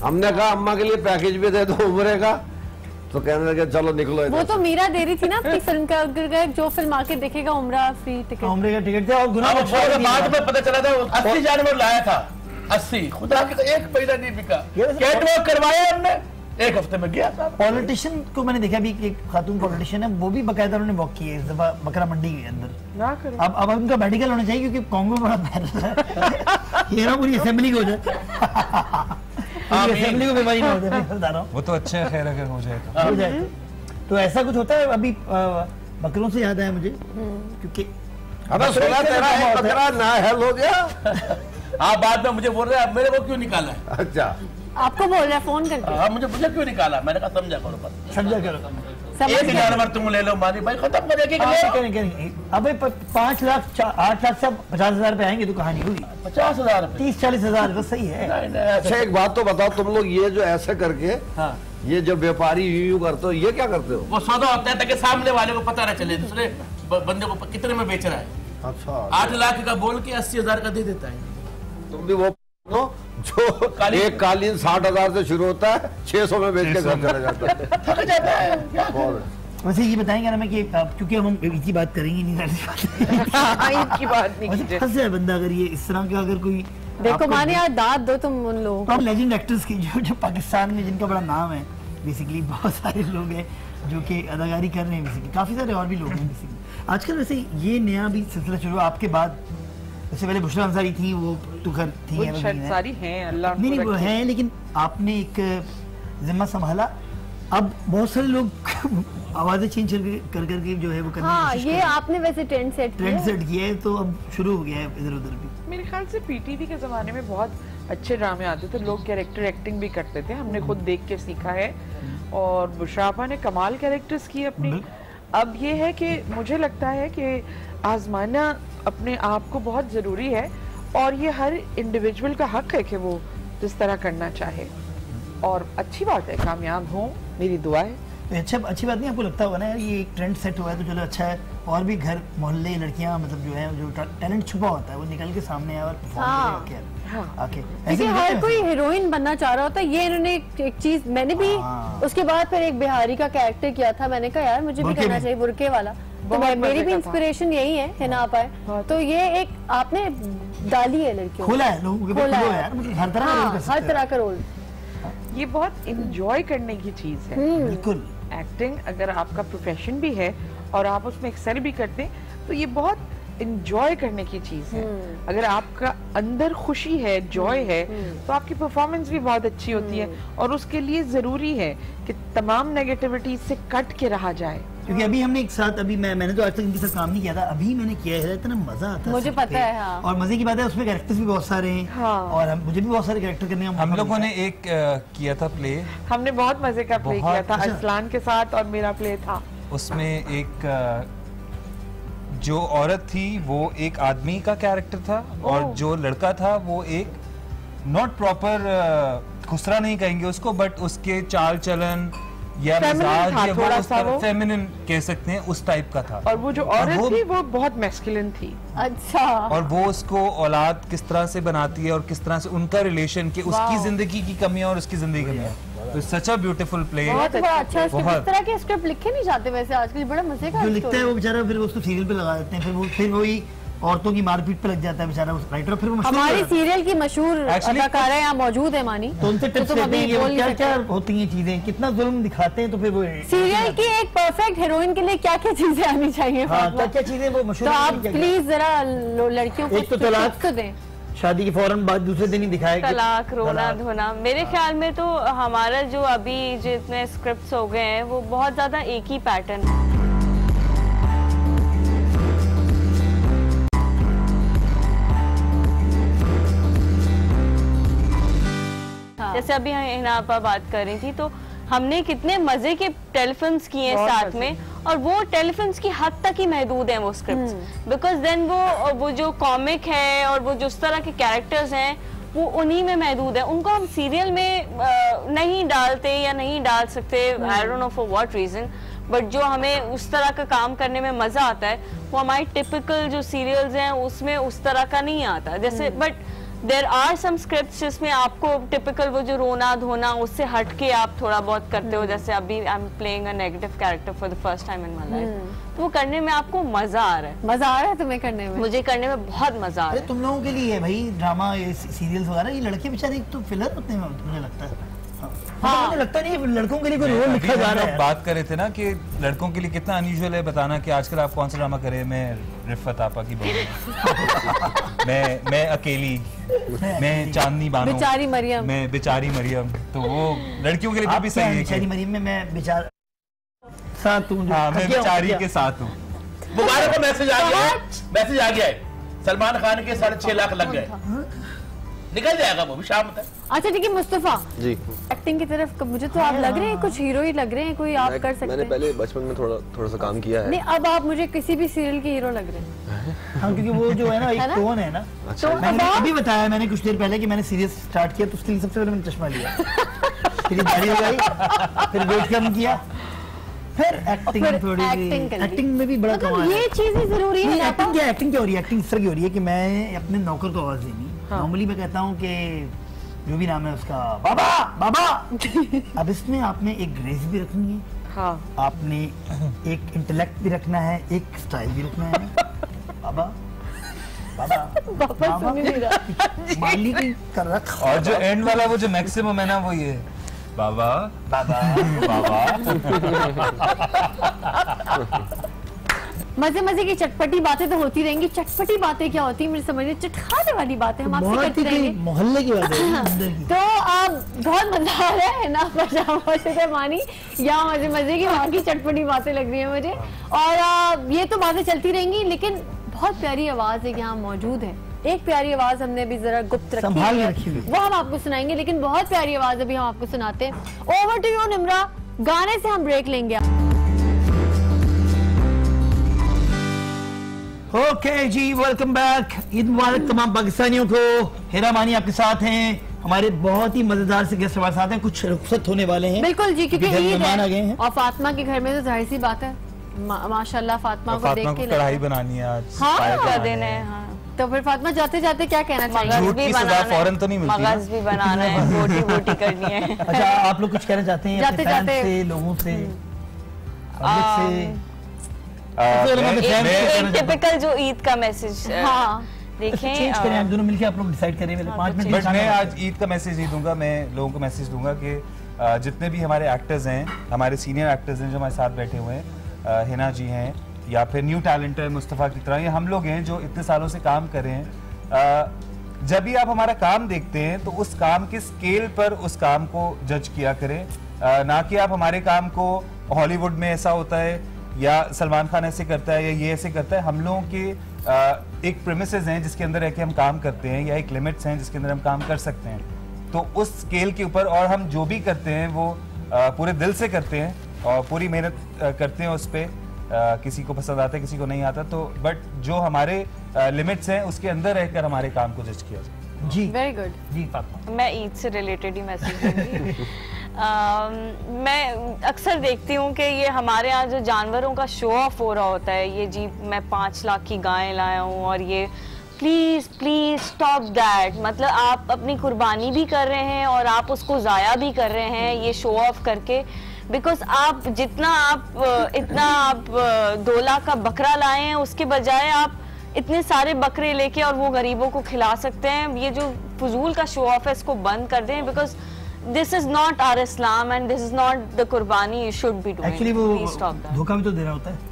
हमने कहा अम्मा के लिए पैकेज भी दे दो उम्र का। तो कहने लगे चलो निकलो वो तो मीरा दे रही थी ना अपनी फ़िल्म का जो फ़िल्म आके देखेगा उम्र फ्री टिकट उम्र का टिकट था और गुना बख्शा बाद में पता चला था अस्सी जानवर लाया था अस्सी। खुदा के एक महीना नहीं बिका। ये वैसे- कैट वॉक करवाया हमने। एक हफ़्ते में गया साहब पॉलिटिशियन को मैंने देखा भी एक खातून पॉलिटिशियन है वो भी बकायदा उन्होंने वॉक किया इस दफ़ा बकरा मंडी के अंदर। अब अब उनका मेडिकल होना चाहिए क्योंकि कांगो में बड़ा है। [LAUGHS] ना पूरी असेंबली को हो जाए। पूरी को बीमारी ना हो जाए बता रहा हूँ। वो तो अच्छा है खैर अगर हो जाए तो। हो जाए तो। तो ऐसा कुछ होता है? अभी बकरों से याद आया मुझे क्योंकि अबे सुना तेरा है बकरा ना हेल हो गया आप बाद में मुझे बोल रहे हैं अब मेरे को क्यों निकाला है? अच्छा। आपको बोल रहे है फ़ोन करके। हाँ मुझे मुझे क्यों निकाला? मैंने कहा समझा करो समझा करो। एक जानवर तुम ले लो मानी भाई खत्म कर एक एक ले हाँ। अबे पाँच लाख आठ लाख से पचास हज़ार पे आएँगे तो कहानी हुई। पचास हज़ार तीस चालीस हज़ार बस सही है। नहीं, नहीं, अच्छा एक बात तो बताओ तुम लोग ये जो ऐसे करके हाँ। ये जो व्यापारी यूँ यूँ करते हो ये क्या करते हो? वो सौदा होता है ताकि सामने वाले को पता न चले दूसरे बंदे को कितने में बेच रहा है। अच्छा। आठ लाख का बोल के अस्सी हज़ार का दे देता है। तुम भी वो हो जो कालीन- एक कालीन साठ हज़ार से शुरू होता है छह सौ में बेच के घर चला जाता है। [LAUGHS] थक जाता है वैसे ये बताएँगे ना मैं कि क्योंकि हम ईद बात करेंगे नहीं सारी बात। हाँ, इनकी बात नहीं फंस जाए बंदा अगर ये इस तरह का अगर कोई देखो माने यार दाद दो तुम उन लोगों को। लेजेंड एक्टर्स की जो जो पाकिस्तान में जिनका बड़ा नाम है बेसिकली बहुत सारे लोग हैं जो कि अदाकारी कर रहे हैं बेसिकली काफ़ी सारे और भी लोग हैं बेसिकली आजकल वैसे ये नया भी सिलसिला शुरू आपके बाद उससे पहले बुशरा अंसारी थी वो तो कर थी वो हैं, हैं। अल्लाह नहीं नहीं वो। है लेकिन आपने एक जिम्मा संभाला। अब बहुत सारे लोग [LAUGHS] आवाज़ें चेंज कर कर करके जो है वो करने हाँ ये कर आपने वैसे ट्रेंड सेट ट्रेंड सेट किया है तो अब शुरू हो गया है इधर उधर भी। मेरे ख्याल से पीटीवी के ज़माने में बहुत अच्छे ड्रामे आते थे लोग कैरेक्टर एक्टिंग भी करते थे हमने खुद देख के सीखा है। और बुशरापा ने कमाल कैरेक्टर्स किए अपनी। अब ये है कि मुझे लगता है कि आजमाना अपने आप को बहुत ज़रूरी है और ये हर इंडिविजुअल का हक है कि वो जिस तरह करना चाहे और अच्छी बात है कामयाब हो मेरी दुआ है तो अच्छा अच्छी बात नहीं आपको लगता होगा ना यार ये एक ट्रेंड सेट हुआ है तो चलो अच्छा है और भी घर मोहल्ले लड़कियाँ मतलब जो है जो टैलेंट छुपा होता है वो निकल के सामने आया और परफॉर्म हाँ। हाँ। आके ऐसे हर कोई हीरोइन बनना चाह रहा होता है ये इन्होंने एक, चीज़ मैंने भी हाँ। उसके बाद फिर एक बिहारी का कैरेक्टर किया था मैंने कहा यार मुझे भी करना चाहिए बुरके वाला तो मैं- मेरी भी इंस्पिरेशन यही है हिना हाँ। पाए तो ये एक आपने डाली है लड़कियों खोला है लोगों के खोला है। हर तरह का रोल हाँ हर तरह का रोल ये बहुत इंजॉय करने की चीज़ है। बिल्कुल। एक्टिंग अगर आपका प्रोफेशन भी है और आप उसमें एक्सेल भी करते हैं तो ये बहुत इंजॉय करने की चीज़ है। अगर आपका अंदर खुशी है जॉय है तो आपकी परफॉर्मेंस भी बहुत अच्छी होती है और उसके लिए ज़रूरी है कि तमाम नेगेटिविटी से कट के रहा जाए। क्योंकि अभी हमने एक साथ अभी मैं मैंने तो आज तक इनके साथ काम नहीं किया था। अभी मैंने किया है इतना मज़ा आता है मुझे पता है, हाँ। और मज़े की बात है उसमें कैरेक्टर्स भी बहुत सारे हैं। हाँ। और हम, मुझे भी बहुत सारे कैरेक्टर करने का हम लोगों ने एक अ, किया था प्ले हमने बहुत मज़े का प्ले किया था अच्छा। असलान के साथ और मेरा प्ले था। उसमें एक जो औरत थी वो एक आदमी का कैरेक्टर था और जो लड़का था वो एक नॉट प्रॉपर खुसरा नहीं कहेंगे उसको बट उसके चाल चलन या मिजाज था या थोड़ा सा वो। फेमिनिन कह सकते हैं उस टाइप का था। और वो जो औरत वो- थी वो बहुत मैस्कुलिन थी। अच्छा। और वो उसको औलाद किस तरह से बनाती है और किस तरह से उनका रिलेशन कि उसकी ज़िंदगी की कमियाँ और उसकी ज़िंदगी की कमियाँ। तो सच अ ब्यूटीफुल प्ले बहुत अच्छा बहुत। इस तरह के स्क्रिप्ट लिखे नहीं जाते वैसे आजकल बड़ा मज़े का जो लिखता है वो बेचारा फिर उसको सीरियल पे लगा देते हैं फिर वो फिर वही औरतों की मारपीट पे लग जाता है बेचारा उस राइटर फिर हमारी सीरियल की मशहूर अदाकारा यहाँ मौजूद है मानी। तो उनसे टिप्स लेते हैं वो क्या क्या होती हैं चीज़ें कितना जुल्म दिखाते हैं तो फिर वो सीरियल की एक परफेक्ट हीरोइन के लिए क्या क्या चीज़ें आनी चाहिए हाँ क्या क्या चीज़ें वो मशहूर तो आप प्लीज़ जरा लड़कियों को एक तो तो दें। शादी के फ़ौरन बाद दूसरे दिन ही दिखाया तलाक रोना धोना। मेरे ख्याल में तो हमारा जो अभी जितने स्क्रिप्ट्स हो गए हैं वो बहुत ज़्यादा एक ही पैटर्न है। हाँ। जैसे अभी हिना आपा बात कर रही थी तो हमने कितने मज़े के टेलीफिल्म्स किए हैं साथ में और वो टेलीफिल्म्स की हद तक ही महदूद हैं वो स्क्रिप्ट्स। बिकॉज़ देन वो वो जो कॉमिक है और वो जो उस तरह के कैरेक्टर्स हैं वो उन्हीं में महदूद है। उनको हम सीरियल में अ, नहीं डालते या नहीं डाल सकते I don't know for what reason but जो हमें उस तरह का काम करने में मज़ा आता है वो हमारे टिपिकल जो सीरियल्स हैं उसमें उस तरह का नहीं आता। जैसे but there are some script जिसमें आपको टिपिकल वो जो रोना धोना उससे हट के आप थोड़ा बहुत करते हो। जैसे अभी I am playing a negative character for the first time in my life तो वो करने में आपको मज़ा आ रहा है। मज़ा आ रहा है तुम्हें करने में? मुझे करने में बहुत मज़ा आ रहा है। तुम लोगों के लिए भाई ड्रामा ये सीरियल्स वगैरह ये लड़के बेचारे एक तो फिलर होते हैं मुझे लगता है। हाँ, मुझे लगता नहीं लड़कों के लिए कोई रोल लिखा जा रहा है। बात कर रहे थे ना कि लड़कों के लिए कितना अनयूजुअल है बताना कि आजकल आप कौन सा ड्रामा करे मैं रिफत आपा की बहू मैं मैं अकेली मैं चांदनी बानो। बेचारी मरियम। मैं बेचारी मरियम। तो वो लड़कियों के लिए भी सही है बेचारी कि मरीम में मैं बेचारा साथ हाँ मैं बेचारी के साथ हूँ। मुबारक को मैसेज आ गया है। मैसेज आ गया है। सलमान खान के साढ़े छह लाख लग गए। निकल जाएगा वो भी शाम तक। अच्छा ठीक है मुस्तफ़ा। जी। एक्टिंग की तरफ़ मुझे तो आप लग रहे हैं कुछ हीरो ही लग रहे हैं कोई आप कर सकते मैंने पहले बचपन में थोड़ा थोड़ा सा काम किया है। नहीं अब आप मुझे किसी भी सीरियल के हीरो लग रहे हैं। हाँ क्योंकि वो जो है ना [LAUGHS] है एक टोन है ना। अच्छा। तो मैंने अभी बताया मैंने कुछ देर पहले कि मैंने सीरियस स्टार्ट किया तो उसके लिए सबसे पहले मैंने चश्मा लिया। [LAUGHS] फिर दाढ़ी लगाई फिर वेट कम किया। फिर एक्टिंग फिर थोड़ी कर एक्टिंग में भी बड़ा मतलब कमाल है। ये चीज़ें ज़रूरी है एक्टिंग क्या एक्टिंग क्या हो रही है? एक्टिंग इस तरह की हो रही है कि मैं अपने नौकर को आवाज़ देनी। नॉर्मली मैं कहता हूँ कि जो भी नाम है उसका बाबा बाबा! [LAUGHS] अब इसमें आपने एक ग्रेस भी रखनी है। हाँ। आपने एक इंटेलेक्ट भी रखना है एक स्टाइल भी रखना है। [LAUGHS] बाबा बाबा वापस सुन ही नहीं रहा। [LAUGHS] माली की कर रख। और जो एंड वाला वो जो मैक्सिमम है ना वो ये। बाबा। बाबा। बाबा। मज़े मज़े की चटपटी बातें तो होती रहेंगी। चटपटी बातें क्या होती है? मुझे समझ नहीं चटखाने वाली बातें हम आपसे करते रहेंगे। मोहल्ले की बात [LAUGHS] तो अब बहुत मज़ा आ रहा है ना? पजामा से मानी। या मज़े मज़े की वहाँ की चटपटी बातें लग रही है मुझे। और आ, ये तो बातें चलती रहेंगी लेकिन बहुत प्यारी आवाज़ है यहाँ मौजूद है। एक प्यारी आवाज़ हमने अभी जरा गुप्त रखी है। रखी वो हम आपको सुनाएँगे लेकिन बहुत प्यारी आवाज़ अभी हम आपको सुनाते हैं। ओवर टू यू निमरा गाने से हम ब्रेक लेंगे। ओके जी वेलकम बैक ईद मुबारक तमाम पाकिस्तानियों को। हेरा मानी आपके साथ हैं। हमारे बहुत ही मज़ेदार से गेस्ट हमारे साथ हैं। कुछ रुखसत होने वाले हैं। बिल्कुल जी क्योंकि ईद मेहमान आ गए है। हैं और फातिमा के घर में तो ज़ाहिर सी बात है। मा, माशाल्लाह फातिमा को देख के कढ़ाई बनानी है आज। हाँ, क्या बनाने है हाँ। तो फिर फातिमा जाते जाते क्या कहना चाहिए मगज भी बनाना फ़ौरन तो नहीं मिलती मगज भी बनाना है बोटी बोटी करनी है। [LAUGHS] अच्छा आप लोग कुछ कहना चाहते हैं जाते- जाते- लोगों से? टिपिकल जो ईद का मैसेज हाँ। देखें चेंज करें आप दोनों मिलके आप लोग डिसाइड करें मेरे पाँच मिनट बट मैं आज ईद का मैसेज ही दूँगा मैं लोगों को मैसेज दूँगा कि जितने भी हमारे एक्टर्स हैं हमारे सीनियर एक्टर्स हैं जो हमारे साथ बैठे हुए हैं हिना जी हैं या फिर न्यू टैलेंट है मुस्तफ़ा की तरह ये हम लोग हैं जो इतने सालों से काम कर रहे हैं जब भी आप हमारा काम देखते हैं तो उस काम के स्केल पर उस काम को जज किया करें। ना कि आप हमारे काम को हॉलीवुड में ऐसा होता है या सलमान खान ऐसे करता है या ये ऐसे करता है हम लोगों के एक प्रेमिसेस हैं जिसके अंदर रह के हम काम करते हैं या एक लिमिट्स हैं जिसके अंदर हम काम कर सकते हैं। तो उस स्केल के ऊपर और हम जो भी करते हैं वो पूरे दिल से करते हैं और पूरी मेहनत करते हैं उस पर किसी को पसंद आता है किसी को नहीं आता तो बट जो हमारे लिमिट्स हैं उसके अंदर रहकर हमारे काम को जज किया जाए। जी। वेरी गुड जी फातिमा मैं ईद से रिलेटेड ही मैसेज दूँगी। [LAUGHS] अम, मैं अक्सर देखती हूँ कि ये हमारे यहाँ जो जानवरों का शो ऑफ़ हो रहा होता है ये जी मैं पाँच लाख की गायें लाया हूँ और ये प्लीज़ प्लीज़ स्टॉप दैट मतलब आप अपनी कुर्बानी भी कर रहे हैं और आप उसको ज़ाया भी कर रहे हैं ये शो ऑफ़ करके. बिकॉज़ आप जितना आप इतना आप दो लाख का बकरा लाए हैं उसके बजाय आप इतने सारे बकरे लेके और वो गरीबों को खिला सकते हैं. ये जो फजूल का शो ऑफ़ है इसको बंद कर दें because this is not our Islam and this is not the qurbani you should be actually doing वो स्टॉप दैट धोखा भी तो दे रहा होता है।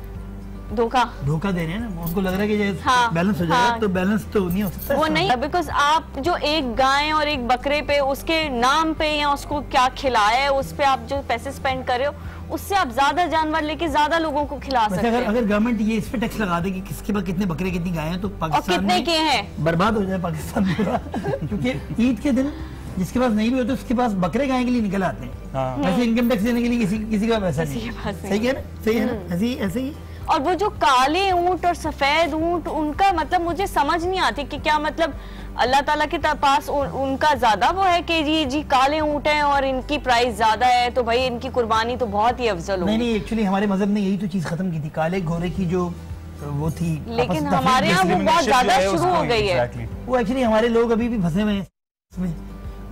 धोखा? धोखा दे रहे हैं ना उसको लग रहा है कि हाँ, बैलेंस हो जाएगा हाँ। तो बैलेंस तो नहीं हो सकता। वो नहीं बिकॉज़ आप जो एक गाय और एक बकरे पे उसके नाम पे या उसको क्या खिलाया है उस पे आप जो पैसे स्पेंड कर रहे हो उससे आप ज़्यादा जानवर लेके ज़्यादा लोगों को खिला सकते अगर हैं। अगर गवर्नमेंट ये इस पे टैक्स लगा दे कि किसके पास कितने बकरे कितनी गाय हैं तो पाकिस्तान कितने के हैं? बर्बाद हो जाए पाकिस्तान पूरा। [LAUGHS] क्योंकि ईद के दिन जिसके पास नहीं भी होते उसके पास बकरे गाय के लिए निकल आते हैं। हाँ। वैसे इनकम टैक्स देने के लिए किसी किसी के पास पैसा नहीं के पास नहीं। सही है ना? सही है ना? ऐसे ही ऐसे ही। और वो जो काले ऊँट और सफ़ेद ऊँट उनका मतलब मुझे समझ नहीं आती कि क्या मतलब अल्लाह ताला के पास उ, उनका ज़्यादा वो है कि जी जी काले ऊँट हैं और इनकी प्राइस ज़्यादा है तो भाई इनकी कुर्बानी तो बहुत ही अफजल नहीं नहीं एक्चुअली हमारे मज़हब ने यही तो चीज़ खत्म की थी। काले घोड़े की जो वो थी लेकिन हमारे यहाँ वो बहुत ज़्यादा शुरू हो गई है। वो एक्चुअली हमारे लोग अभी भी फंसे हुए हैं।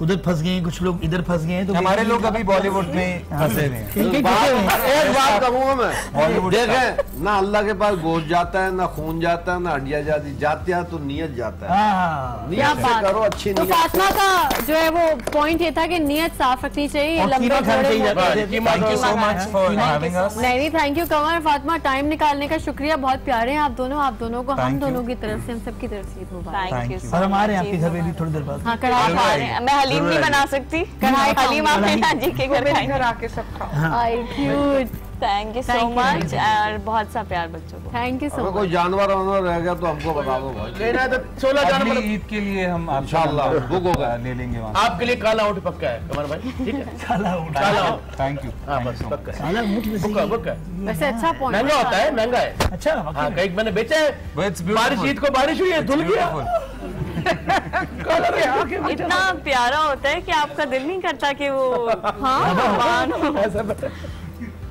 उधर फंस गए हैं कुछ लोग इधर फंस गए हैं तो हमारे लोग अभी बॉलीवुड में फंसे हुए हैं। हैं। एक बात कहूँगा मैं। बॉलीवुड देखें ना अल्लाह के पास गोश्त जाता है ना खून जाता है ना हड्डियाँ जाती जाते है तो नियत जाता है। हाँ नियत से करो अच्छी तो नियत। फातिमा का जो है वो पॉइंट ये था कि नियत साफ़ रखनी चाहिए लंबे कीमा खाना घोड़े चाहिए मोटे- जाते हैं। Thank you so much for having us नहीं नहीं thank you Qamar Fatima. Time निकालने का शुक्रिया बहुत प्यारे हैं आप दोनों आप दोनों को हम दोनों की तरफ़ से हम सबकी तरफ़ से ईद मुबारक। थैंक यू और हम आ रहे हैं आपके घर में भी थोड़ी देर बाद। हाँ कढ़ाई आ रहे हैं। मैं हलीम नहीं बना सकती। कढ़ाई हलीम आप कढ़ाई। जी के घर घर आके सब खाओ I cute thank you so much और बहुत सा प्यार बच्चों को। थैंक यू सो मच कोई जानवर वानवर रह गया तो हमको बता दो भाई। है तो सोलह जानवर ईद के लिए हम इंशाल्लाह, बुक होगा। ले लेंगे वहाँ आपके लिए काला ऊँट पक्का है कमर भाई ठीक है? [LAUGHS] काला ऊँट। काला ऊँट। थैंक यू हाँ बस पक्का है। काला ऊँट बुक है बुक है। वैसे अच्छा पॉइंट महँगा होता है महँगा है। अच्छा हाँ। कहीं मैंने बेचा है. बारिश ईद को बारिश हुई है धुल गया। इतना प्यारा होता है कि आपका दिल नहीं करता कि वो [LAUGHS] हाँ हो। ऐसा बता-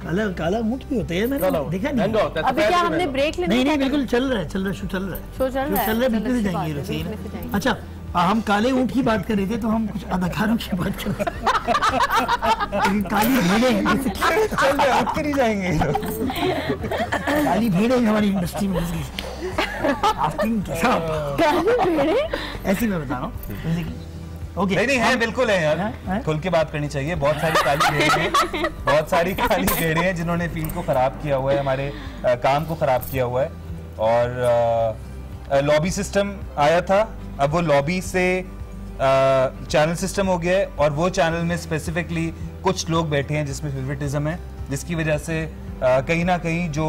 काला काला मुँह भी होता है? मेरा मैंने देखा नहीं। होता है अभी क्या हमने ब्रेक लेना नहीं नहीं बिल्कुल चल रहा है चल रहा है शो चल रहा है। शो चल रहा है चल रहा है बिल्कुल जाएँगे है, है जाएँगे। अच्छा हम काले ऊँट की बात कर रहे थे तो हम कुछ अदाकारों की बात कर रहे थे काली भेड़ें जैसे [LAUGHS] चल रहे आप कर ही जाएँगे। काली भेड़ें हमारी इंडस्ट्री में shop। मैं बता रहा हूँ। ओके नहीं नहीं है बिल्कुल है यार हाँ। खुल के बात करनी चाहिए बहुत सारी काली भेड़ें हैं बहुत सारी काली भेड़ें हैं जिन्होंने फ़ील्ड को खराब किया हुआ है हमारे अ, काम को खराब किया हुआ है और लॉबी सिस्टम आया था अब वो लॉबी से चैनल सिस्टम हो गया है और वो चैनल में स्पेसिफिकली कुछ लोग बैठे हैं जिसमें फेवरेटिज्म है जिसकी वजह से कहीं ना कहीं जो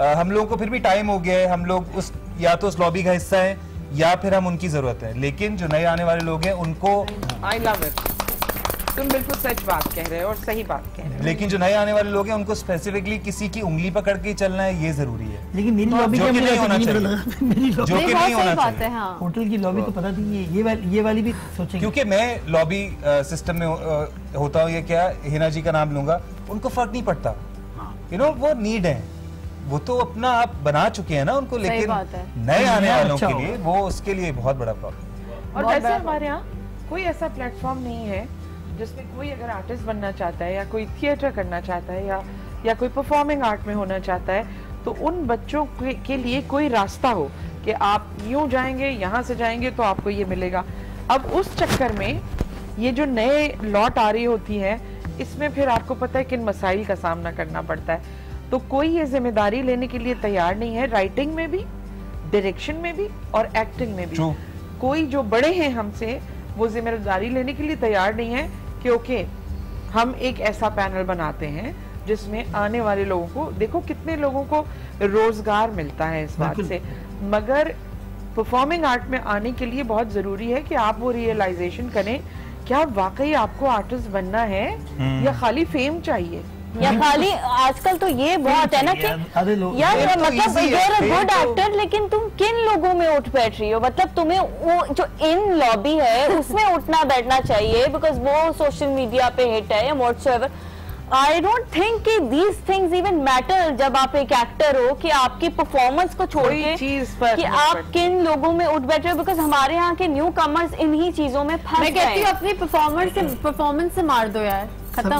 आ, हम लोगों को फिर भी टाइम हो गया है हम लोग उस या तो उस लॉबी का हिस्सा है या फिर हम उनकी ज़रूरत है। लेकिन जो नए आने वाले लोग हैं उनको आई लव इट तुम बिल्कुल सच बात कह रहे हो और सही बात कह रहे हो। लेकिन जो नए आने वाले लोग हैं उनको स्पेसिफिकली किसी की उंगली पकड़ के चलना है ये ज़रूरी है। लेकिन मेरी लॉबी जो कि मुझे नहीं होना चाहिए। [LAUGHS] जो कि नहीं होना चाहिए। हाँ होटल की लॉबी तो पता थी ये ये वाली ये वाली भी सोचेंगे। क्योंकि मैं लॉबी सिस्टम में होता हूँ ये क्या हिना जी का नाम लूँगा उनको फ़र्क नहीं पड़ता। यू नो वो नीड है। वो तो अपना आप बना चुके हैं ना उनको लेकिन नए आने वालों अच्छा के लिए वो उसके लिए बहुत बड़ा प्रॉब्लम और वैसे हमारे यहाँ कोई ऐसा प्लेटफॉर्म नहीं है जिसमें कोई अगर आर्टिस्ट बनना चाहता है या कोई थिएटर करना चाहता है या या कोई परफॉर्मिंग आर्ट में होना चाहता है तो उन बच्चों के, के लिए कोई रास्ता हो कि आप यूँ जाएँगे यहाँ से जाएँगे तो आपको ये मिलेगा। अब उस चक्कर में ये जो नए लॉट आ रही होती है इसमें फिर आपको पता है किन मसाइल का सामना करना पड़ता है। तो कोई ये ज़िम्मेदारी लेने के लिए तैयार नहीं है राइटिंग में भी डायरेक्शन में भी और एक्टिंग में भी। True. कोई जो बड़े हैं हमसे वो ज़िम्मेदारी लेने के लिए तैयार नहीं है कि ओके हम एक ऐसा पैनल बनाते हैं जिसमें आने वाले लोगों को देखो कितने लोगों को रोज़गार मिलता है इस बात से। मगर परफॉर्मिंग आर्ट में आने के लिए बहुत ज़रूरी है कि आप वो रियलाइजेशन करें क्या वाकई आपको आर्टिस्ट बनना है या खाली फेम चाहिए? या खाली आजकल तो ये बहुत है ना कि यार तो मतलब easy यू आर ये गुड तो- एक्टर लेकिन तुम किन लोगों में उठ बैठ रही हो? मतलब तुम्हें वो जो इन लॉबी है [LAUGHS] उसमें उठना बैठना चाहिए बिकॉज़ वो सोशल मीडिया पे हिट है या व्हाट्सएवर आई डोंट थिंक कि दीज थिंग्स इवन मैटर जब आप एक एक्टर हो कि आपकी परफॉर्मेंस को छोड़ के कि आप किन लोगों में उठ बैठ रहे हो बिकॉज़ हमारे यहाँ के न्यू कमर्स इन्हीं चीज़ों में फंस मैं कहती हूँ अपनी परफॉर्मेंस से [CLEARS THROAT] परफॉर्मेंस से मार दो यार। खत्म।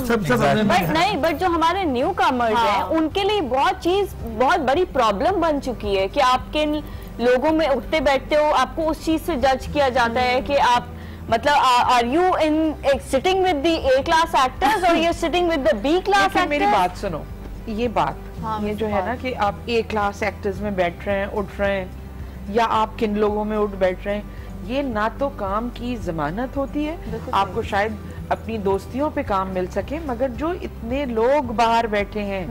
बट नहीं बट जो हमारे न्यू कमर्स हाँ। हैं उनके लिए बहुत चीज़ बहुत बड़ी प्रॉब्लम बन चुकी है कि आप किन लोगों में उठते बैठते हो आपको उस चीज़ से जज किया जाता है कि आप मतलब are you in sitting with the A class actors और you sitting with the B class लेकिन मेरी बात सुनो ये बात हाँ, ये जो है ना कि आप ए क्लास एक्टर्स में बैठ रहे हैं उठ रहे हैं या आप किन लोगों में उठ बैठ रहे हैं ये ना तो काम की जमानत होती है आपको शायद अपनी दोस्तियों पे काम मिल सके मगर जो इतने लोग बाहर बैठे हैं।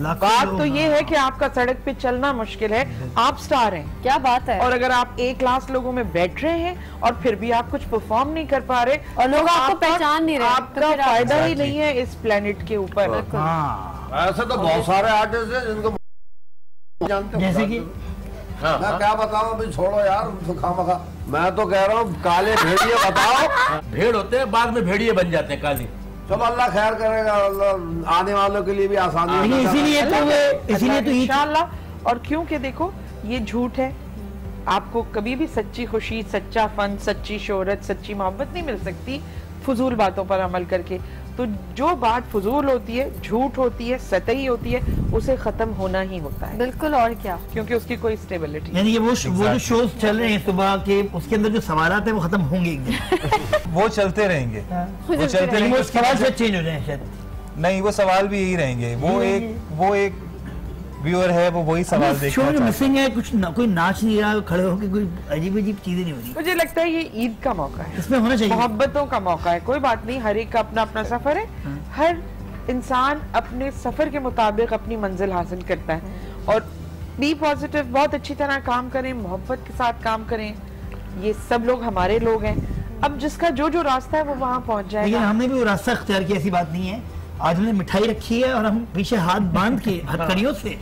बात तो ये हाँ। कि आपका सड़क पे चलना मुश्किल है आप स्टार हैं। क्या बात है। और अगर आप एक क्लास लोगों में बैठ रहे हैं और फिर भी आप कुछ परफॉर्म नहीं कर पा रहे और लोग तो आपको पहचान नहीं रहे, तो आपका फ़ायदा ही नहीं है इस प्लेनेट के ऊपर। हाँ। ऐसे तो बहुत सारे आर्टिस्ट हैं जिनको जैसे कि हाँ, मैं हाँ। क्या बताऊँ? अभी छोड़ो यार तो खामखा। मैं तो कह रहा हूँ काले भेड़िए बताओ। भेड़ होते हैं बाद में भेड़िए बन जाते हैं काली। चलो अल्लाह खैर करेगा अल्लाह आने वालों के लिए भी आसानी लेकिन इसीलिए तो इसीलिए तो इंशाल्लाह। और क्योंकि देखो ये झूठ है। आपको कभी भी सच्ची खुशी सच्चा फन सच्ची शोहरत सच्ची मोहब्बत नहीं मिल सकती फजूल बातों पर अमल करके। तो जो बात फजूल होती है झूठ होती है सतही होती है उसे खत्म होना ही होता है। बिल्कुल और क्या? क्योंकि उसकी कोई स्टेबिलिटी यानी ये वो वो जो शोज़ चल रहे हैं सुबह के उसके अंदर जो सवाल हैं वो खत्म होंगे [LAUGHS] वो चलते रहेंगे। वो चलते रहेंगे। सवाल शायद चेंज हो जाए शायद। नहीं वो सवाल भी यही रहेंगे। वो एक वो एक व्यूअर है वो वही सवाल शो देखना है। मिसिंग है कुछ ना, कोई नाच नहीं रहा खड़े होकर कोई अजीब अजीब चीज़ें नहीं हो रही। मुझे लगता है ये ईद का मौका है। इसमें होना चाहिए। मोहब्बतों का मौका है। कोई बात नहीं हर एक का अपना अपना सफ़र है। हर इंसान अपने सफ़र के मुताबिक अपनी मंजिल हासिल करता है। और बी पॉजिटिव बहुत अच्छी तरह काम करें मोहब्बत के साथ काम करें। ये सब लोग हमारे लोग हैं। अब जिसका जो जो रास्ता है वो वहाँ पहुँच जाए हमने भी वो रास्ता अख्तियार किया ऐसी बात नहीं है। आज हमने मिठाई रखी है और हम पीछे हाथ बाँध के [LAUGHS] हथकड़ियों से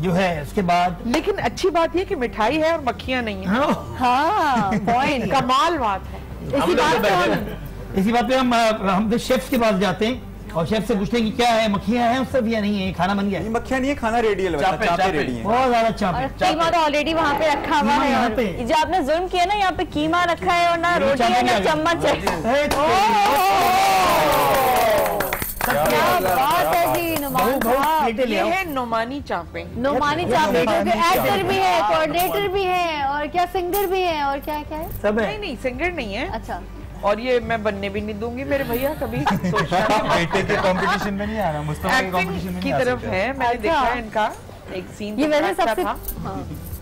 जो है उसके बाद लेकिन अच्छी बात ये कि मिठाई है और मक्खियाँ नहीं है। हाँ, हाँ पॉइंट [LAUGHS] कमाल बात है। इसी बात बैठे हम- इसी बात पे हम हम तो शेफ्स के पास जाते हैं और शेफ से पूछते हैं कि क्या है मक्खियाँ हैं उससे भी या नहीं है खाना बन गया। ये है मक्खियाँ नहीं है खाना रेडी है चापे, चापे चापे। रेडी है। बहुत ज़्यादा चाप कीमा तो ऑलरेडी वहाँ पे रखा हुआ है यहाँ पे। जो आपने जुर्म किया ना यहाँ पे कीमा रखा है और ना रोटी है ना। चम्मच है। ये है नोमानी चापे। नोमानी चापे क्योंकि एक्टर भी है कोऑर्डिनेटर भी है और क्या सिंगर भी है और क्या क्या है? सब है। नहीं नहीं सिंगर नहीं है। अच्छा। और ये मैं बनने भी नहीं दूँगी मेरे भैया कभी [LAUGHS] बेटे के कंपटीशन में नहीं आना मुस्तफ़ा के कंपटीशन में की तरफ़ है मैंने अच्छा। देखा है इनका। एक सीन ये तो वैसे अच्छा सबसे था। हाँ,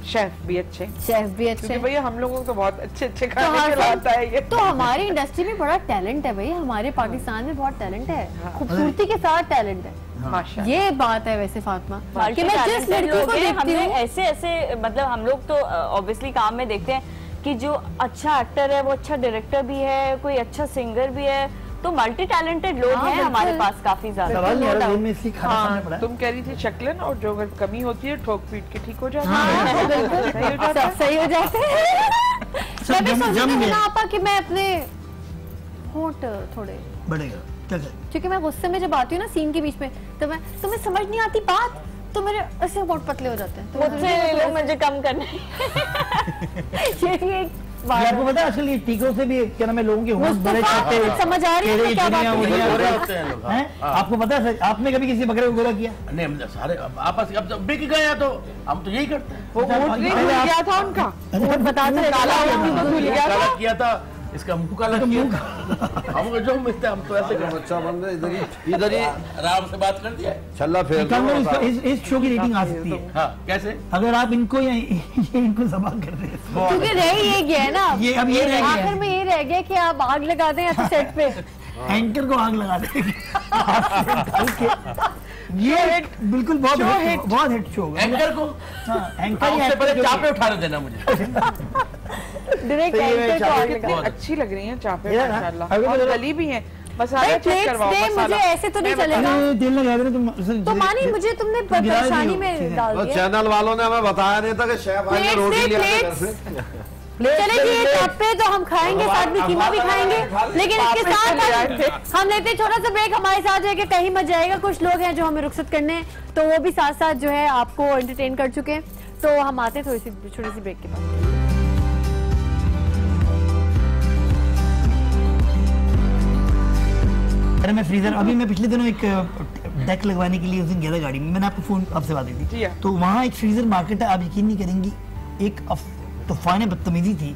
शेफ भी अच्छे। शेफ भी क्योंकि अच्छे। भैया हम लोगों को तो बहुत अच्छे अच्छे तो खाने हर खिलाता है। ये तो हमारी इंडस्ट्री में बड़ा टैलेंट है भैया। हमारे पाकिस्तान में बहुत टैलेंट है। हाँ। खूबसूरती के साथ टैलेंट है। माशा ये बात है वैसे फातिमा कि मैं जिस लड़की को देखती हूँ ऐसे ऐसे मतलब हम लोग तो ऑब्वियसली काम में देखते हैं कि जो अच्छा एक्टर है वो अच्छा डायरेक्टर भी है कोई अच्छा सिंगर भी है तो मल्टी टैलेंटेड लोग हाँ, हैं हमारे पास काफ़ी ज़्यादा। हाँ तुम कह रही थी शक्लन और जो अगर कमी होती है ठोक पीट के ठीक हो जाता हाँ, है। सही हो जाता मैं भी हूँ आपा कि मैं अपने होंठ थोड़े बढ़ेगा। क्योंकि मैं गुस्से में जब आती हूँ ना सीन के बीच में तो मैं तुम्हें समझ नहीं आती बात तो मेरे ऐसे होंठ पतले हो जाते हैं। तो मुझे कम करना। [LAUGHS] ये भी एक आपको पता है आजकल ये टीकों से भी क्या नाम है लोगों के होंठ बड़े छोटे समझ आ रही है क्या बात है? रही उड़ियाँ, होते हैं लोग। आपको पता है आपने कभी किसी बकरे को गोरा किया? नहीं हम सारे आपस अब जब बिक गया तो हम तो यही करते हैं। वो वोट भी भूल गया था उनका। वोट बताते दे काला ऊँट तो भूल गया था। किया था। इसका मुँह काला किया था हम जो मिलते हैं, हम तो ऐसे करते अच्छा बन रहे इधर ही। इधर ही आराम से बात कर दिया छल्ला फेर दो इस, इस शो की रेटिंग आ सकती है। हाँ कैसे? अगर आप इनको या ये इनको जमा कर रहे हैं क्योंकि रह ये गया है ना। ये अब ये रह गया। आखिर में ये रह गया कि आप आग लगा दें या सेट पे। [LAUGHS] एंकर को आग लगा देंगे [LAUGHS] ये से के। ये बिल्कुल बहुत हिट बहुत हिट शो एंकर को? हाँ, एंकर actor पहले चापे उठाने देना मुझे। [LAUGHS] डायरेक्ट तो ये एंकर को चाहे आग कितनी लगा अच्छी लग रही हैं चापे माशाल्लाह। और तो- गली भी हैं। मसाला चेक करवाओ मसाला। मुझे ऐसे तो नहीं चलेगा। अरे लगा दे तुम तो मानी मुझे तुमने परेशानी में है। डाल तो दिया। चैनल वालों ने हमें बताया नहीं था कि शेफ आएँगे रोटी ले चले जी ये चापे तो हम खाएँगे साथ में कीमा भी खाएँगे। लेकिन इसके साथ हम हम लेते हैं छोटा सा ब्रेक हमारे साथ जो है कि कहीं मत जाएगा कुछ लोग हैं जो हमें रुखसत करने हैं, तो वो भी साथ साथ जो है आपको एंटरटेन कर चुके हैं। तो हम आते हैं थोड़ी सी छोटी सी ब्रेक के बाद। अरे मैं फ्रीजर अभी मैं पिछले दिनों एक डेक लगवाने के लिए उस दिन गया था गाड़ी में। मैंने आपको फ़ोन आपसे बात की थी। हाँ। तो वहाँ एक फ्रीजर मार्केट है आप यकीन नहीं करेंगी एक तूफ़ान बदतमीजी थी।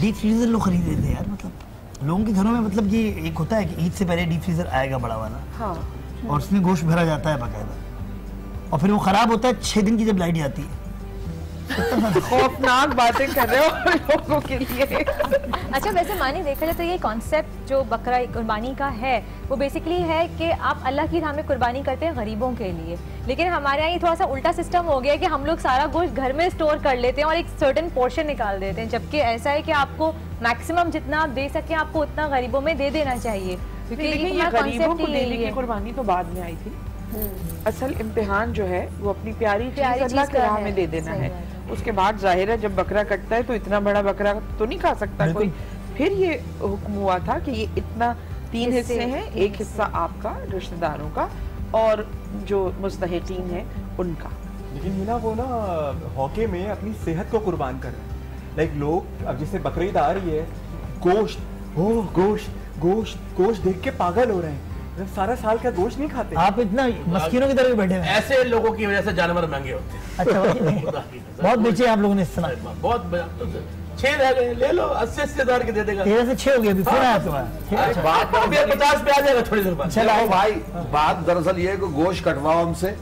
डीप फ्रीजर लोग खरीद रहे थे यार मतलब। लोगों के घरों में मतलब ये एक होता है कि ईद से पहले डीप फ्रीजर आएगा बड़ा वाला। हाँ। और उसमें गोश्त भरा जाता है बाकायदा। और फिर वो खराब होता है छह दिन की जब लाइट जाती है। खौफनाक बातें कर रहे हो लोगों के लिए। अच्छा वैसे मानी देखा जाए तो ये कॉन्सेप्ट जो बकरा कुर्बानी का है वो बेसिकली है कि आप अल्लाह की राह में कुर्बानी करते हैं गरीबों के लिए। लेकिन हमारे यहाँ ये थोड़ा सा उल्टा सिस्टम हो गया है कि हम लोग सारा गोश्त घर में स्टोर कर लेते हैं और एक सर्टन पोर्शन निकाल देते हैं जबकि ऐसा है कि आपको मैक्सिमम जितना आप दे सकें आपको उतना गरीबों में दे देना चाहिए। क्योंकि ये गरीबों को देने की कुर्बानी तो बाद में आई थी। असल इम्तिहान जो है वो अपनी प्यारी चीज़ प्यारी अल्लाह चीज़ की का राह में दे देना है। उसके बाद ज़ाहिर है जब बकरा कटता है तो इतना बड़ा बकरा तो नहीं खा सकता कोई। फिर ये हुक्म हुआ था कि ये इतना तीन हिस्से, हैं एक हिस्सा। आपका रिश्तेदारों का और जो मुस्तहिकीन है उनका। लेकिन मीना वो ना हॉके में अपनी सेहत को कुर्बान कर रहे हैं। लाइक लोग अब जैसे बकरीद आ रही है गोश्त ओ गोश्त गोश्त गोश्त देख के पागल हो रहे हैं। मतलब सारा साल का गोश्त नहीं खाते? आप इतना मस्किनों की तरह बैठे हैं। ऐसे लोगों की वजह से जानवर महँगे होते हैं। अच्छा [LAUGHS] बहुत बेचे आप लोगों ने इस समय। बहुत छह रह गए ले लो अस्सी अस्सी हज़ार के दे देगा। तेरह से छह हो गया अभी फ़ोन आया अच्छा, बात पचास पे आ जाएगा थोड़ी देर बाद। चलो भाई बात दरअसल ये है कि गोश्त कटवाओ हमसे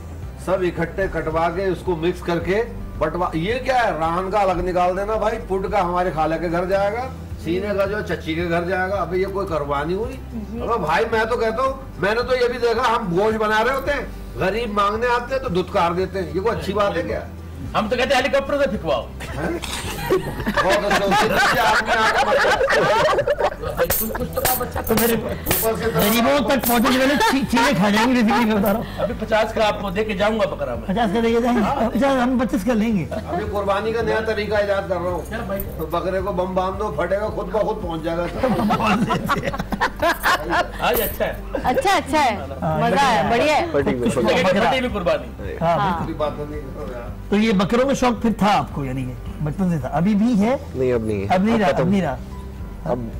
सब इकट्ठे कटवा के उसको मिक्स करके बटवा ये क्या है? रान का अलग निकाल देना भाई पुट का हमारे खाले के घर जाएगा सीने का जो चच्ची के घर जाएगा। अभी ये कोई कुर्बानी हुई? अरे भाई मैं तो कहता हूँ मैंने तो ये भी देखा, हम गोश्त बना रहे होते हैं। गरीब मांगने आते हैं तो दुत्कार देते हैं। ये कोई अच्छी बात है क्या? हम तो कहते हेलीकॉप्टर से फिकवाओ। हैं। गरीबों तक पहुँचने से चीज़ें खा जाएँगी बेसिकली बता रहा हूँ अभी पचास का आपको दे के जाऊँगा बकरा में। पचास का देके जाएँगे? पचास हम पच्चीस का लेंगे। अभी कुर्बानी का नया तरीका इजाद कर रहा हूँ। तो बकरे को बम बाँध दो फटेगा खुद ब खुद पहुँच जाएगा आज [LAUGHS] अच्छा है। अच्छा अच्छा है। मज़ा आया बढ़िया है। कुर्बानी। हाँ। तो ये बकरों का शौक फिर था आपको यानी बचपन से था। अभी भी है? नहीं अब नहीं अब नहीं रहा अब नहीं रहा। अब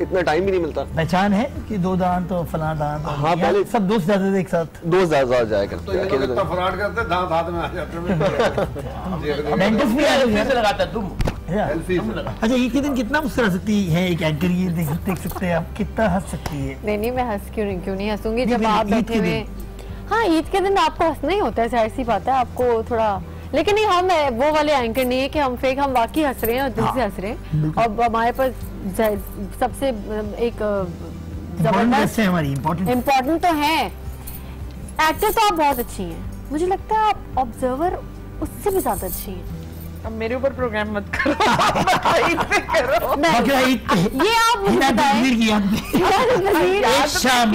इतना टाइम ही नहीं मिलता। पहचान है कि दो दांत और फला दांत और हाँ, पहले- सब दोस्त जाते थे एक साथ। दोस्त ज़्यादा जाया तो करते ये हैं लोग तो। फराड करते हैं, दांत हाथ में आ जाते हैं। डेंटिस्ट भी से लगाता है तुम। हैं अच्छा ईद के दिन कितना मुस्कुरा सकती है? एक एंकर ये देख, देख सकते हैं आप। कितना हंस सकती है? नहीं नहीं मैं हंस क्यों नहीं क्यों नहीं हंसूँगी? जब आप बैठे हुए हाँ ईद के दिन आपको हंसना ही होता है ज़ाहिर सी बात है। आपको थोड़ा लेकिन नहीं हम वो वाले एंकर नहीं है कि हम फेक हम वाकई हंस रहे हैं और दिल से हंस रहे हैं। और हमारे पास सबसे एक इम्पोर्टेंट ज़बरदस्त है हमारी इम्पोर्टेंट इम्पोर्टेंट तो है। एक्टर तो आप बहुत अच्छी हैं। मुझे लगता है आप ऑब्जर्वर उससे भी ज़्यादा अच्छी हैं। अब मेरे ऊपर प्रोग्राम मत करो। करो ये आप मुझे बताएँ। एक शाम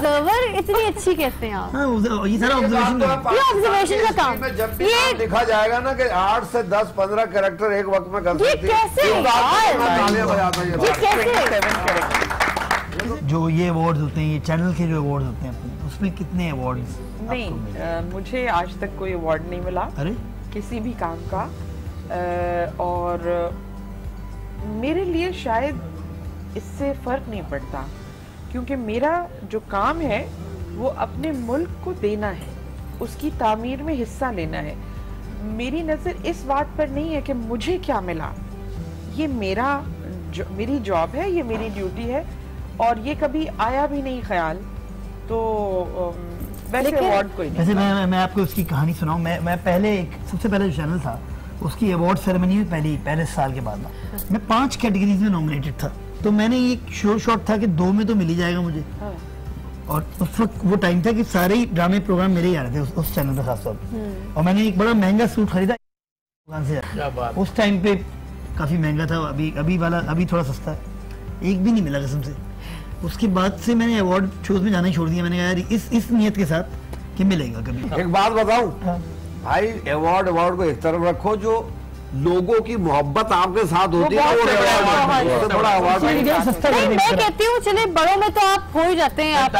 ऑब्जर्वर इतनी अच्छी कैसे हैं आप? हाँ ये सारा ऑब्जर्वेशन ये observation का काम। जब भी ये- लिखा जाएगा ना कि आठ से दस पंद्रह कैरेक्टर एक वक्त में कर ये कैसे? हूँ ये ये कैसे? जो ये अवार्ड होते हैं ये चैनल के जो अवार्ड होते हैं अपने उसमें कितने अवार्ड नहीं मुझे आज तक कोई अवार्ड नहीं मिला। अरे। किसी भी काम का। और मेरे लिए शायद इससे फ़र्क नहीं पड़ता। क्योंकि मेरा जो काम है वो अपने मुल्क को देना है। उसकी तामीर में हिस्सा लेना है। मेरी नज़र इस बात पर नहीं है कि मुझे क्या मिला। ये मेरा जो, मेरी जॉब है ये मेरी ड्यूटी है और ये कभी आया भी नहीं ख्याल। तो वैसे अवार्ड कोई नहीं वैसे मैं मैं आपको उसकी कहानी सुनाऊँ। मैं मैं पहले एक सबसे पहले जो चैनल था उसकी अवार्ड सेरेमनी में पहली पहले साल के बाद मैं पाँच कैटेगरीज में नॉमिनेटेड था। तो मैंने एक शोर शॉट था कि दो में तो मिल ही जाएगा मुझे। हाँ। और उस वक्त वो टाइम था कि सारे ही ड्रामे प्रोग्राम मेरे ही आ रहे थे उस, उस चैनल पे खासतौर पर और मैंने एक बड़ा महँगा सूट खरीदा दुकान से। उस टाइम पे काफ़ी महँगा था अभी अभी वाला अभी थोड़ा सस्ता है। एक भी नहीं मिला कसम से। उसके बाद से मैंने अवार्ड शोज़ में जाना ही छोड़ दिया। मैंने कहा यार इस इस नियत के साथ कि मिलेगा कभी? एक बात बताऊँ? हाँ। भाई अवार्ड अवार्ड को एक तरफ़ रखो जो लोगों की मोहब्बत आपके साथ होती है वो है। नहीं कर मैं। कहती हूँ चले बड़ों में तो आप हो ही जाते हैं आप।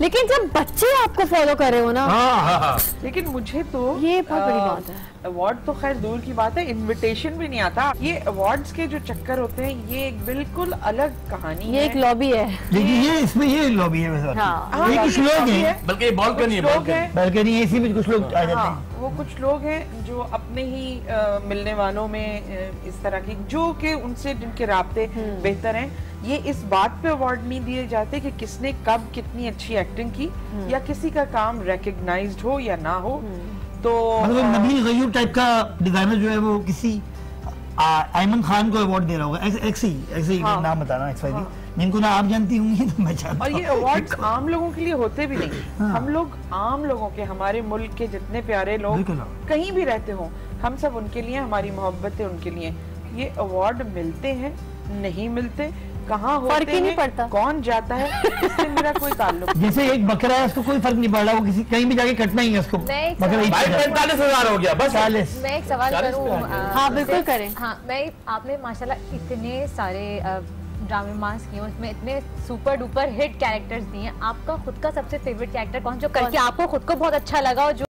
लेकिन जब बच्चे आपको फॉलो कर रहे हो ना हाँ हाँ हाँ। लेकिन मुझे तो ये बहुत बड़ी बात है। अवार्ड तो खैर दूर की बात है इनविटेशन भी नहीं आता। ये अवार्ड्स के जो चक्कर होते हैं ये एक बिल्कुल अलग कहानी ये है। एक लॉबी है। लेकिन ये इसमें ये लॉबी है वैसे हाँ। हाँ, ये कुछ लोग हैं। बल्कि ये बॉल का नहीं है कुछ बॉल लोग का हैं इसी में कुछ लोग आ जाते हाँ हैं। वो कुछ लोग हैं जो अपने ही अ, मिलने वालों में इस तरह की जो कि उनसे जिनके राब्ते बेहतर हैं। ये इस बात पे अवार्ड नहीं दिए जाते कि किसने कब कितनी अच्छी एक्टिंग की या किसी का काम रिकग्नाइज्ड हो या ना हो। तो मतलब नबील गयूर टाइप का डिज़ाइनर जो है वो किसी आयमन खान को अवार्ड दे रहा होगा। ऐसे ऐसे ही ऐसे ही हाँ। नाम बताना एक्स वाई जिनको ना आप जानती होंगी तो मैं जानता और ये हूँ। अवार्ड्स आम लोगों के लिए होते भी नहीं। हाँ। हम लोग आम लोगों के हमारे मुल्क के जितने प्यारे लोग कहीं भी रहते हो हम सब उनके लिए हमारी मोहब्बतें उनके लिए। ये अवार्ड मिलते हैं नहीं मिलते? कहाँ फ़र्क ही नहीं पड़ता। कौन जाता है? इससे मेरा कोई ताल्लुक जैसे एक बकरा है उसको कोई फ़र्क नहीं पड़ रहा वो किसी कहीं भी जाके कटना ही है उसको। पैंतालीस हज़ार हो गया बस। चालीस। मैं एक सवाल करूँ हाँ, बिल्कुल करें। हाँ मैं आपने माशाल्लाह इतने सारे ड्रामे मास किए उसमें इतने सुपर डुपर हिट कैरेक्टर्स दिए आपका खुद का सबसे फेवरेट कैरेक्टर कौन जो करके आपको खुद को बहुत अच्छा लगा और जो